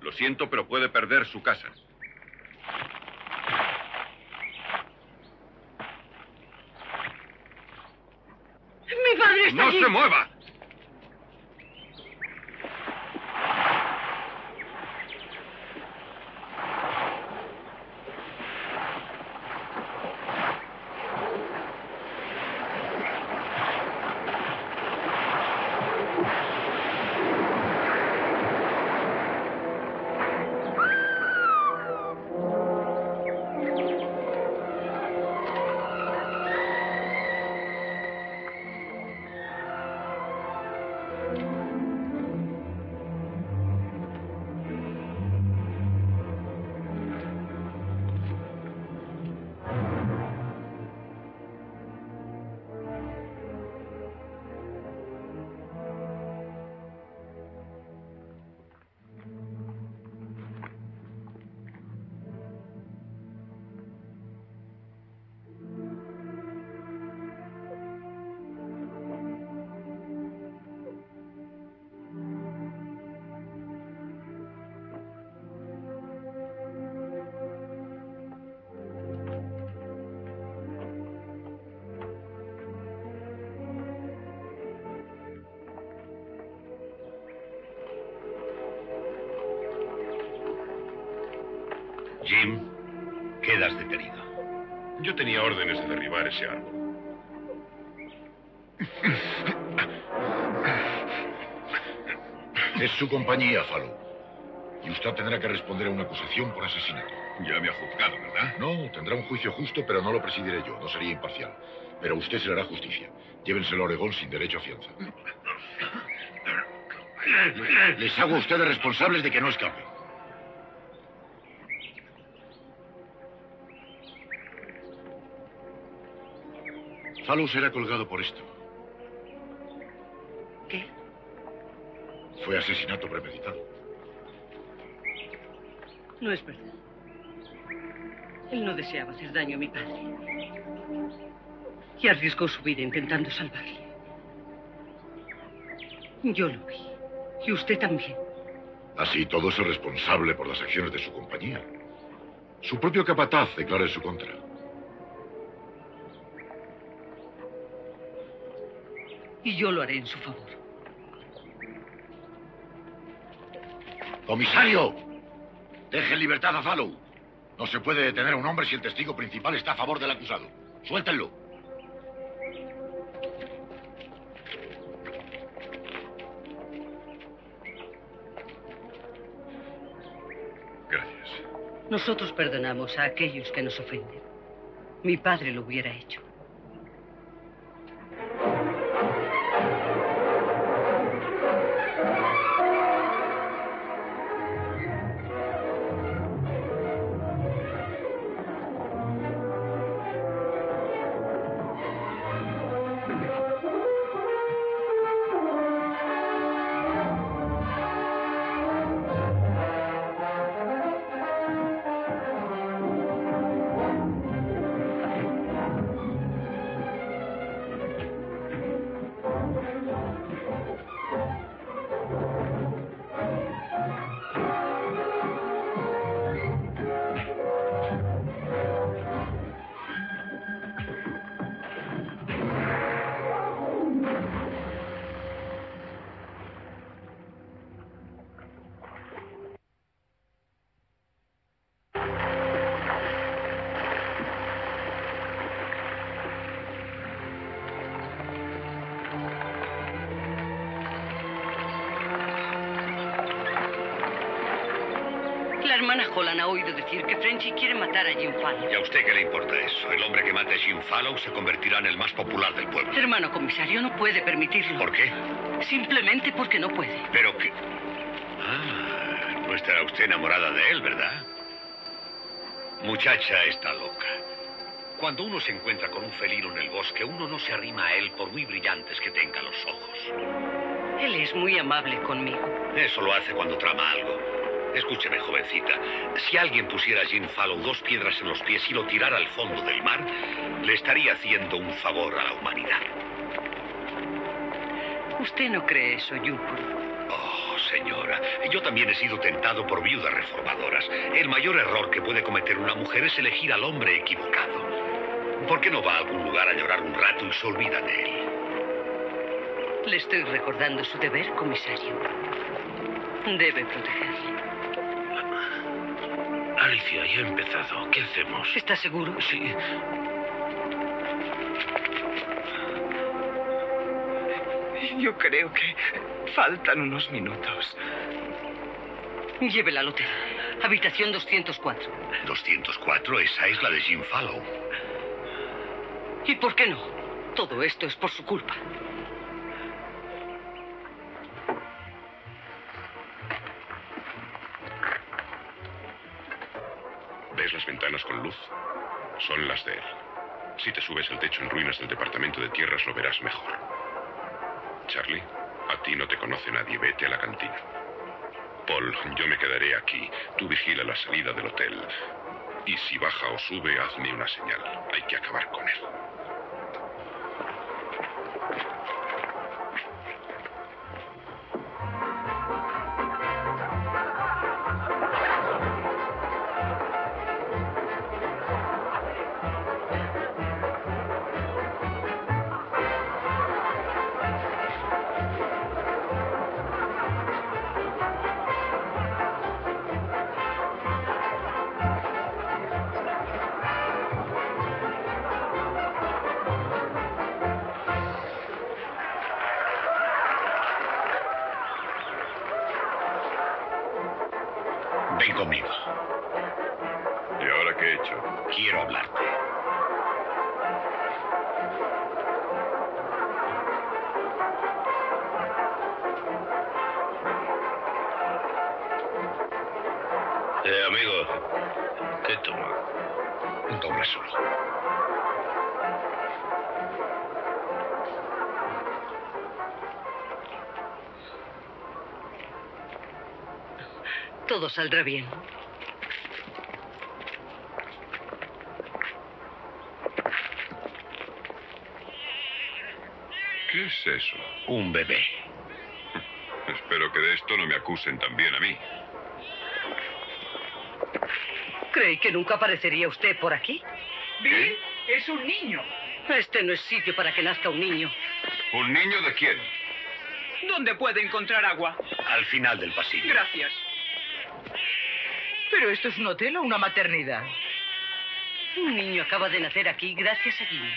Lo siento, pero puede perder su casa. ¡Mi padre está ¡No allí! Se mueva! Quedas detenido. Yo tenía órdenes de derribar ese árbol. Es su compañía, Fallow. Y usted tendrá que responder a una acusación por asesinato. Ya me ha juzgado, ¿verdad? No, tendrá un juicio justo, pero no lo presidiré yo. No sería imparcial. Pero a usted se le hará justicia. Llévenselo a Oregón sin derecho a fianza. Les hago a ustedes responsables de que no escape. Falú será colgado por esto. ¿Qué? Fue asesinato premeditado. No es verdad. Él no deseaba hacer daño a mi padre. Y arriesgó su vida intentando salvarle. Yo lo vi. Y usted también. Así todo es responsable por las acciones de su compañía. Su propio capataz declara en su contra. Y yo lo haré en su favor. ¡Comisario! Deje en libertad a Fallow. No se puede detener a un hombre si el testigo principal está a favor del acusado. Suéltenlo. Gracias. Nosotros perdonamos a aquellos que nos ofenden. Mi padre lo hubiera hecho. Holland ha oído decir que Frenchy quiere matar a Jim Fallow. ¿Y a usted qué le importa eso? El hombre que mate a Jim Fallow se convertirá en el más popular del pueblo. Hermano comisario, no puede permitirlo. ¿Por qué? Simplemente porque no puede. Pero que... Ah, no estará usted enamorada de él, ¿verdad? Muchacha está loca. Cuando uno se encuentra con un felino en el bosque, uno no se arrima a él por muy brillantes que tenga los ojos. Él es muy amable conmigo. Eso lo hace cuando trama algo. Escúcheme, jovencita. Si alguien pusiera a Jim Fallow dos piedras en los pies y lo tirara al fondo del mar, le estaría haciendo un favor a la humanidad. Usted no cree eso, Yukon. Oh, señora, yo también he sido tentado por viudas reformadoras. El mayor error que puede cometer una mujer es elegir al hombre equivocado. ¿Por qué no va a algún lugar a llorar un rato y se olvida de él? Le estoy recordando su deber, comisario. Debe protegerle. Alicia, ya he empezado. ¿Qué hacemos? ¿Está seguro? Sí. Yo creo que faltan unos minutos. Llévela al hotel. Habitación 204. 204, esa es la de Jim Fallow. ¿Y por qué no? Todo esto es por su culpa. Ventanas con luz? Son las de él. Si te subes al techo en ruinas del departamento de tierras lo verás mejor. Charlie, a ti no te conoce nadie. Vete a la cantina. Paul, yo me quedaré aquí. Tú vigila la salida del hotel. Y si baja o sube, hazme una señal. Hay que acabar con él. Eh, amigo, ¿qué toma? Un doble solo. Todo saldrá bien. ¿Qué es eso? Un bebé. Espero que de esto no me acusen también a mí. Creí que nunca aparecería usted por aquí. Bill, es un niño. Este no es sitio para que nazca un niño. ¿Un niño de quién? ¿Dónde puede encontrar agua? Al final del pasillo. Gracias. ¿Pero esto es un hotel o una maternidad? Un niño acaba de nacer aquí gracias a Jim.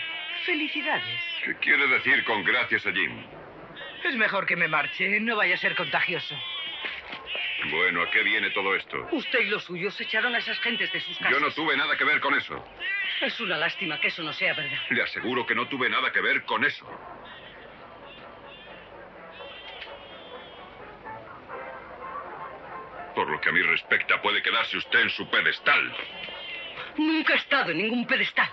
Felicidades. ¿Qué quiere decir con gracias a Jim? Es mejor que me marche, no vaya a ser contagioso. Bueno, ¿a qué viene todo esto? Usted y los suyos echaron a esas gentes de sus casas. Yo no tuve nada que ver con eso. Es una lástima que eso no sea verdad. Le aseguro que no tuve nada que ver con eso. Por lo que a mí respecta, puede quedarse usted en su pedestal. Nunca he estado en ningún pedestal.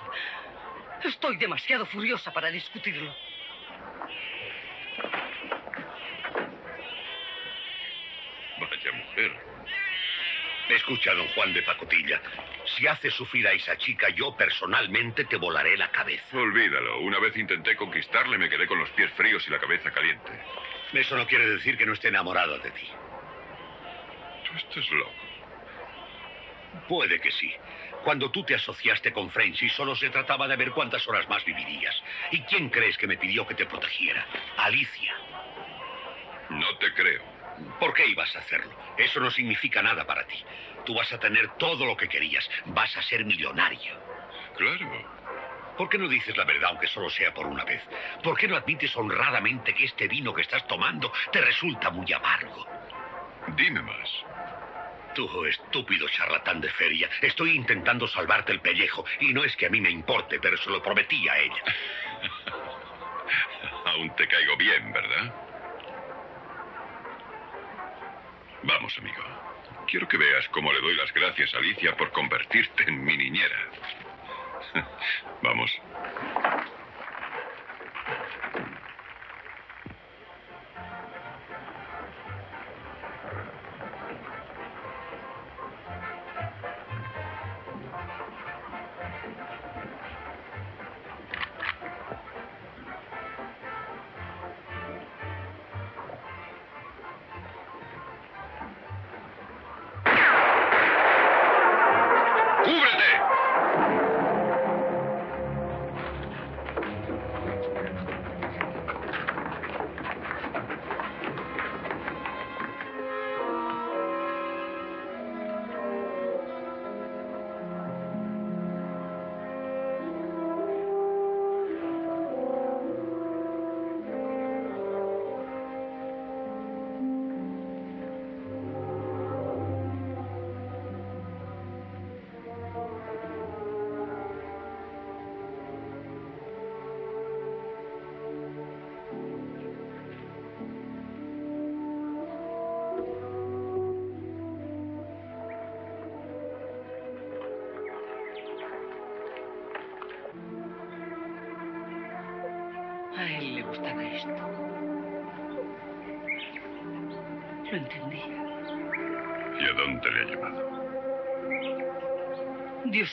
Estoy demasiado furiosa para discutirlo. Escucha, don Juan de Pacotilla. Si haces sufrir a esa chica, yo personalmente te volaré la cabeza. Olvídalo. Una vez intenté conquistarle, me quedé con los pies fríos y la cabeza caliente. Eso no quiere decir que no esté enamorado de ti. Tú estás loco. Puede que sí. Cuando tú te asociaste con Frenchy, solo se trataba de ver cuántas horas más vivirías. ¿Y quién crees que me pidió que te protegiera? Alicia. No te creo. ¿Por qué ibas a hacerlo? Eso no significa nada para ti. Tú vas a tener todo lo que querías. Vas a ser millonario. Claro. ¿Por qué no dices la verdad, aunque solo sea por una vez? ¿Por qué no admites honradamente que este vino que estás tomando te resulta muy amargo? Dime más. Tú, estúpido charlatán de feria, estoy intentando salvarte el pellejo. Y no es que a mí me importe, pero se lo prometí a ella. Aún te caigo bien, ¿verdad? Vamos, amigo. Quiero que veas cómo le doy las gracias a Alicia por convertirte en mi niñera. Vamos.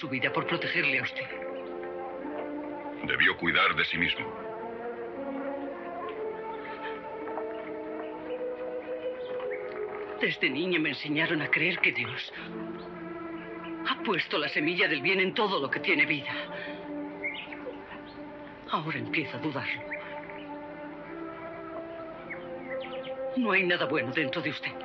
Su vida por protegerle a usted. Debió cuidar de sí mismo. Desde niña me enseñaron a creer que Dios ha puesto la semilla del bien en todo lo que tiene vida. Ahora empiezo a dudarlo. No hay nada bueno dentro de usted.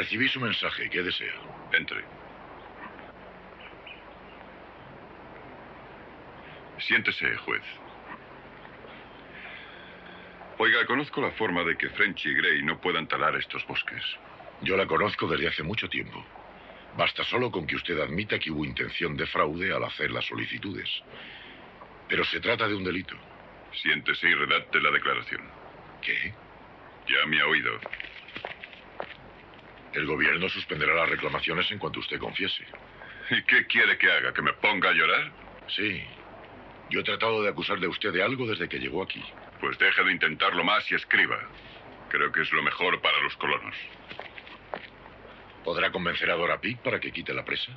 Recibí su mensaje. ¿Qué desea? Entre. Siéntese, juez. Oiga, conozco la forma de que French y Gray no puedan talar estos bosques. Yo la conozco desde hace mucho tiempo. Basta solo con que usted admita que hubo intención de fraude al hacer las solicitudes. Pero se trata de un delito. Siéntese y redacte la declaración. ¿Qué? Ya me ha oído. El gobierno suspenderá las reclamaciones en cuanto usted confiese. ¿Y qué quiere que haga? ¿Que me ponga a llorar? Sí. Yo he tratado de acusar de usted de algo desde que llegó aquí. Pues deje de intentarlo más y escriba. Creo que es lo mejor para los colonos. ¿Podrá convencer a Dora Peak para que quite la presa?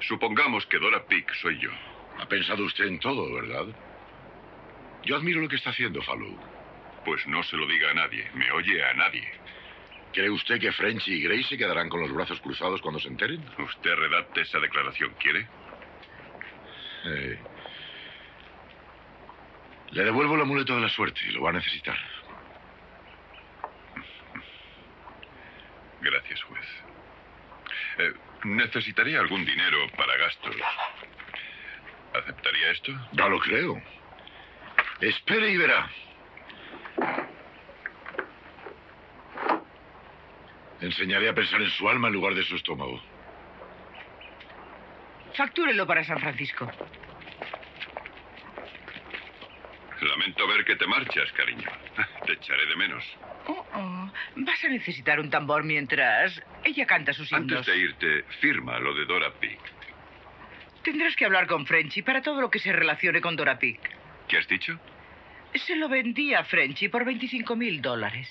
Supongamos que Dora Peak soy yo. Ha pensado usted en todo, ¿verdad? Yo admiro lo que está haciendo, Fallow. Pues no se lo diga a nadie. Me oye a nadie. ¿Cree usted que French y Gray se quedarán con los brazos cruzados cuando se enteren? Usted redacte esa declaración, ¿quiere? Eh, le devuelvo el amuleto de la suerte lo va a necesitar. Gracias, juez. Eh, necesitaría algún dinero para gastos. ¿Aceptaría esto? Ya lo creo. Espere y verá. Enseñaré a pensar en su alma en lugar de su estómago. Factúrelo para San Francisco. Lamento ver que te marchas, cariño. Te echaré de menos. Oh, oh. Vas a necesitar un tambor mientras ella canta sus himnos. Antes de irte, firma lo de Dora Peak. Tendrás que hablar con Frenchy para todo lo que se relacione con Dora Peak. ¿Qué has dicho? Se lo vendí a Frenchy por 25 mil dólares.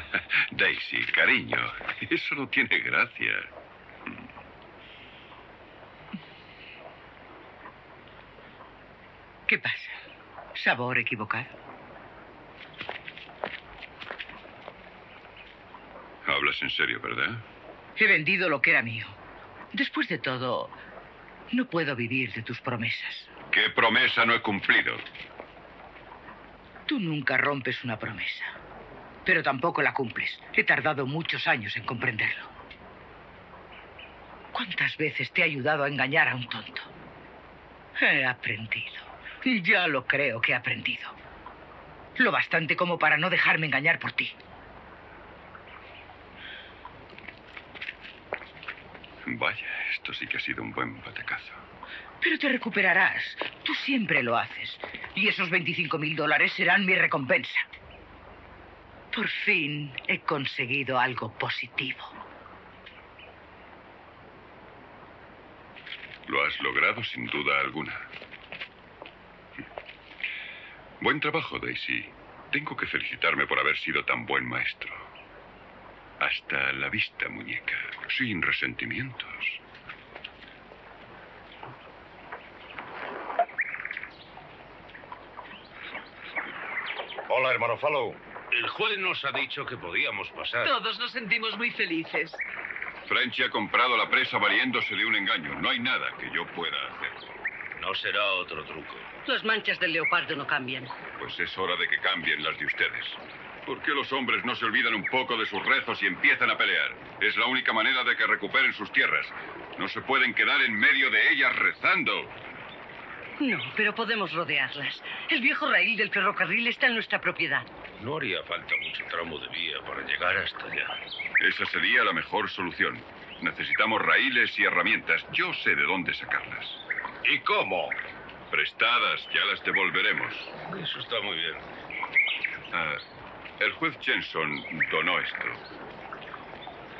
Daisy, cariño, eso no tiene gracia. ¿Qué pasa? ¿Sabor equivocado? Hablas en serio, ¿verdad? He vendido lo que era mío. Después de todo, no puedo vivir de tus promesas. ¿Qué promesa no he cumplido? Tú nunca rompes una promesa, pero tampoco la cumples. He tardado muchos años en comprenderlo. ¿Cuántas veces te he ayudado a engañar a un tonto? He aprendido. Ya lo creo que he aprendido. Lo bastante como para no dejarme engañar por ti. Vaya, esto sí que ha sido un buen batacazo. Pero te recuperarás. Tú siempre lo haces. Y esos 25 mil dólares serán mi recompensa. Por fin he conseguido algo positivo. Lo has logrado sin duda alguna. Buen trabajo, Daisy. Tengo que felicitarme por haber sido tan buen maestro. Hasta la vista, muñeca. Sin resentimientos. Hola, hermano Fallow. El juez nos ha dicho que podíamos pasar. Todos nos sentimos muy felices. Frenchy ha comprado la presa valiéndose de un engaño. No hay nada que yo pueda hacer. No será otro truco. Las manchas del leopardo no cambian. Pues es hora de que cambien las de ustedes. ¿Por qué los hombres no se olvidan un poco de sus rezos y empiezan a pelear? Es la única manera de que recuperen sus tierras. No se pueden quedar en medio de ellas rezando. No, pero podemos rodearlas. El viejo raíl del ferrocarril está en nuestra propiedad. No haría falta mucho tramo de vía para llegar hasta allá. Esa sería la mejor solución. Necesitamos raíles y herramientas. Yo sé de dónde sacarlas. ¿Y cómo? Prestadas, ya las devolveremos. Eso está muy bien. Ah, el juez Jenson donó esto.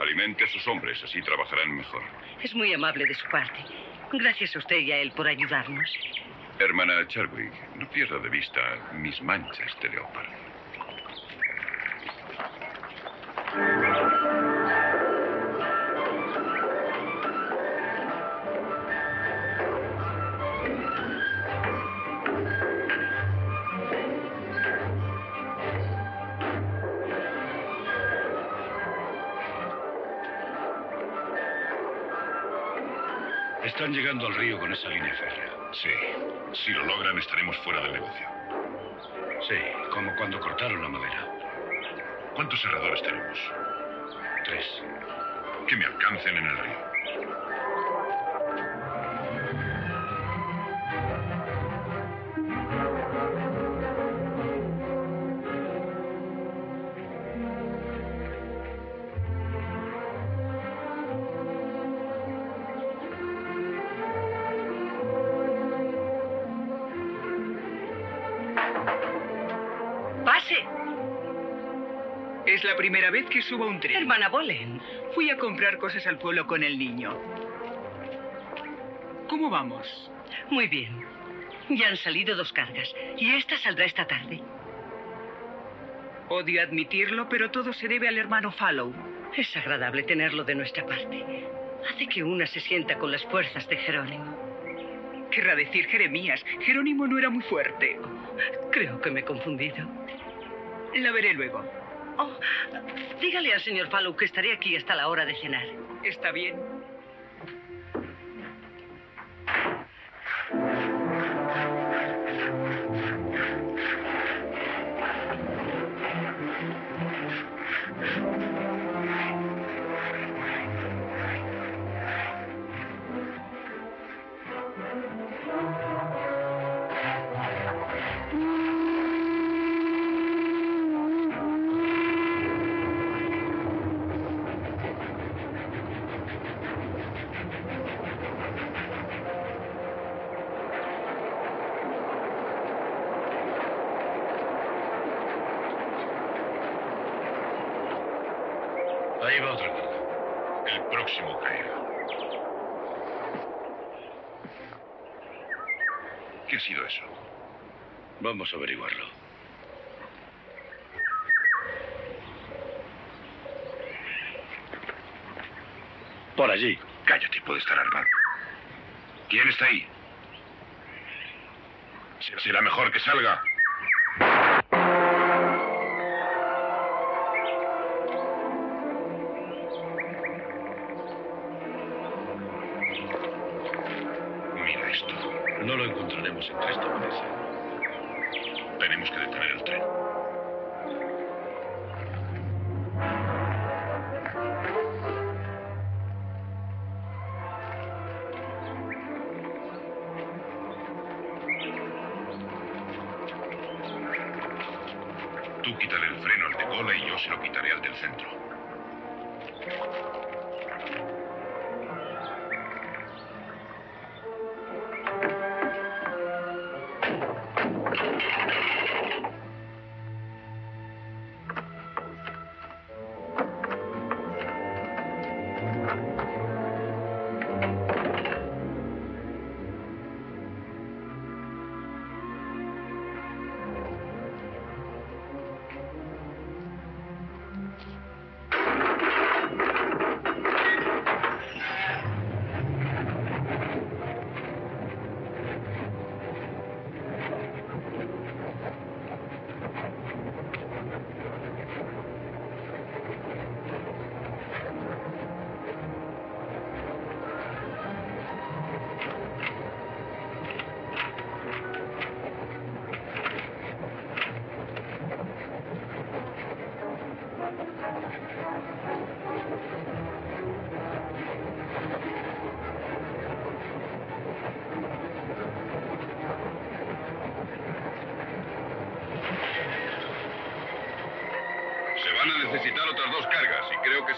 Alimente a sus hombres, así trabajarán mejor. Es muy amable de su parte. Gracias a usted y a él por ayudarnos. Hermana Charwick, no pierda de vista mis manchas de leopardo. Están llegando al río con esa línea férrea. Sí. Si lo logran, estaremos fuera del negocio. Sí, como cuando cortaron la madera. ¿Cuántos herradores tenemos? Tres. Que me alcancen en el río. La primera vez que subo un tren. Hermana Bolen. Fui a comprar cosas al pueblo con el niño. ¿Cómo vamos? Muy bien. Ya han salido dos cargas y esta saldrá esta tarde. Odio admitirlo, pero todo se debe al hermano Fallow. Es agradable tenerlo de nuestra parte. Hace que una se sienta con las fuerzas de Jerónimo. Querrá decir Jeremías. Jerónimo no era muy fuerte. Creo que me he confundido. La veré luego. Oh, dígale al señor Fallow que estaré aquí hasta la hora de cenar. Está bien.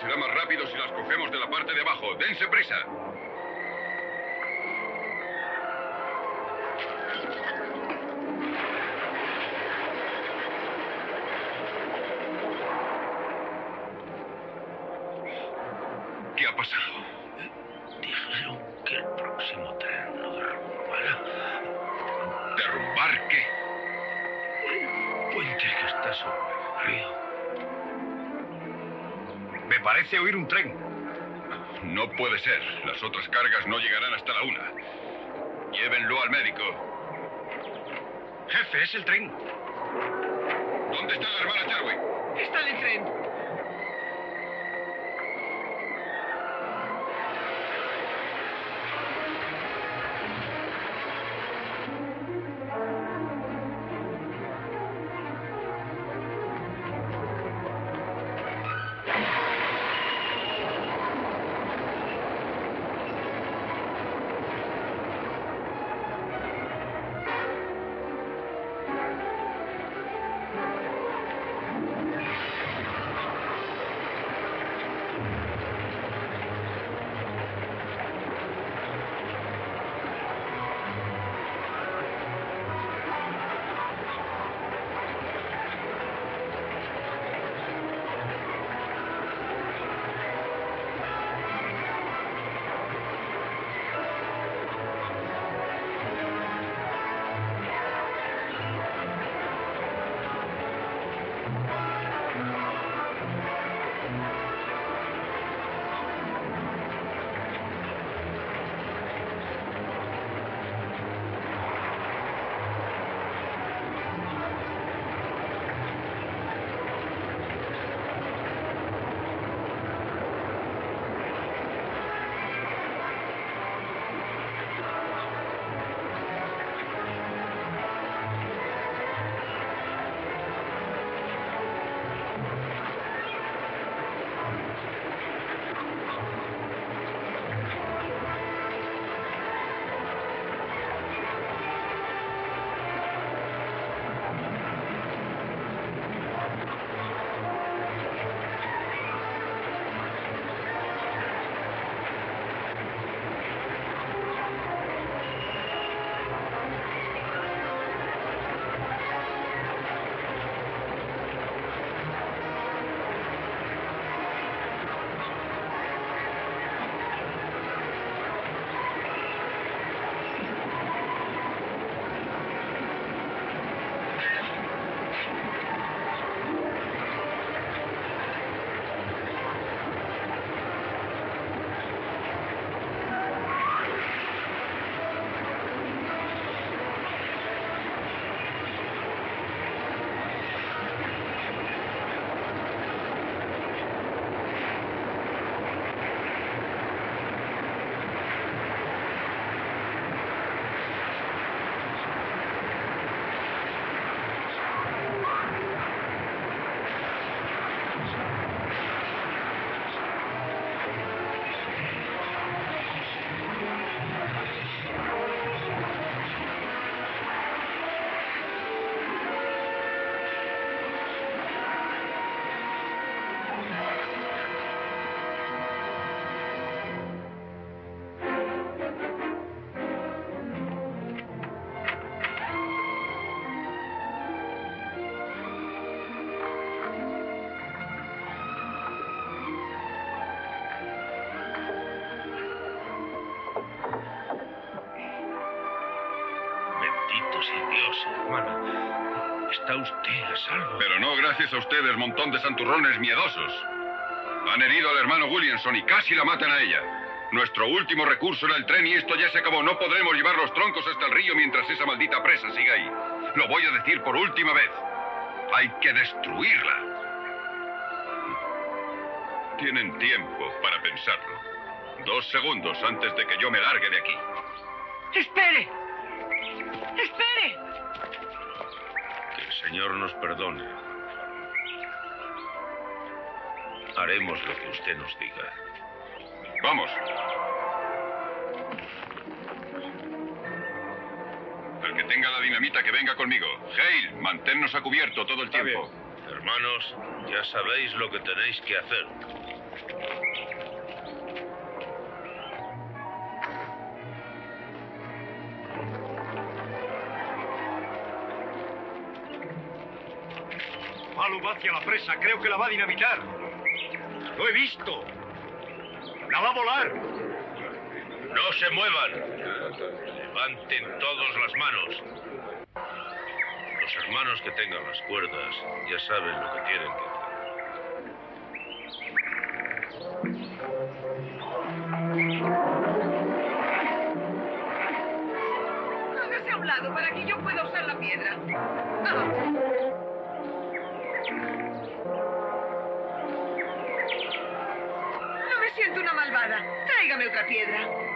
Será parece oír un tren. No puede ser. Las otras cargas no llegarán hasta la una. Llévenlo al médico. Jefe, es el tren. ¿Dónde está la hermana Charwick? Está en el tren. Dios, hermana. Está usted a salvo. Pero no gracias a ustedes, montón de santurrones miedosos. Han herido al hermano Williamson y casi la matan a ella. Nuestro último recurso era el tren y esto ya se acabó. No podremos llevar los troncos hasta el río mientras esa maldita presa siga ahí. Lo voy a decir por última vez. Hay que destruirla. Tienen tiempo para pensarlo. Dos segundos antes de que yo me largue de aquí. ¡Espere! ¡Espere! Que el Señor nos perdone. Haremos lo que usted nos diga. Vamos. El que tenga la dinamita que venga conmigo. Hale, manténnos a cubierto todo el tiempo. Hermanos, ya sabéis lo que tenéis que hacer. Va hacia la presa. Creo que la va a dinamitar. Lo he visto. La va a volar. No se muevan. Levanten todos las manos. Los hermanos que tengan las cuerdas ya saben lo que tienen que hacer. Hágase a un lado para que yo pueda usar la piedra. Ah. Tráigame otra piedra.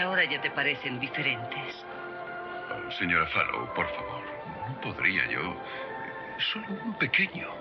Ahora ya te parecen diferentes. Señora Fallow, por favor, no podría yo. Solo uno pequeño.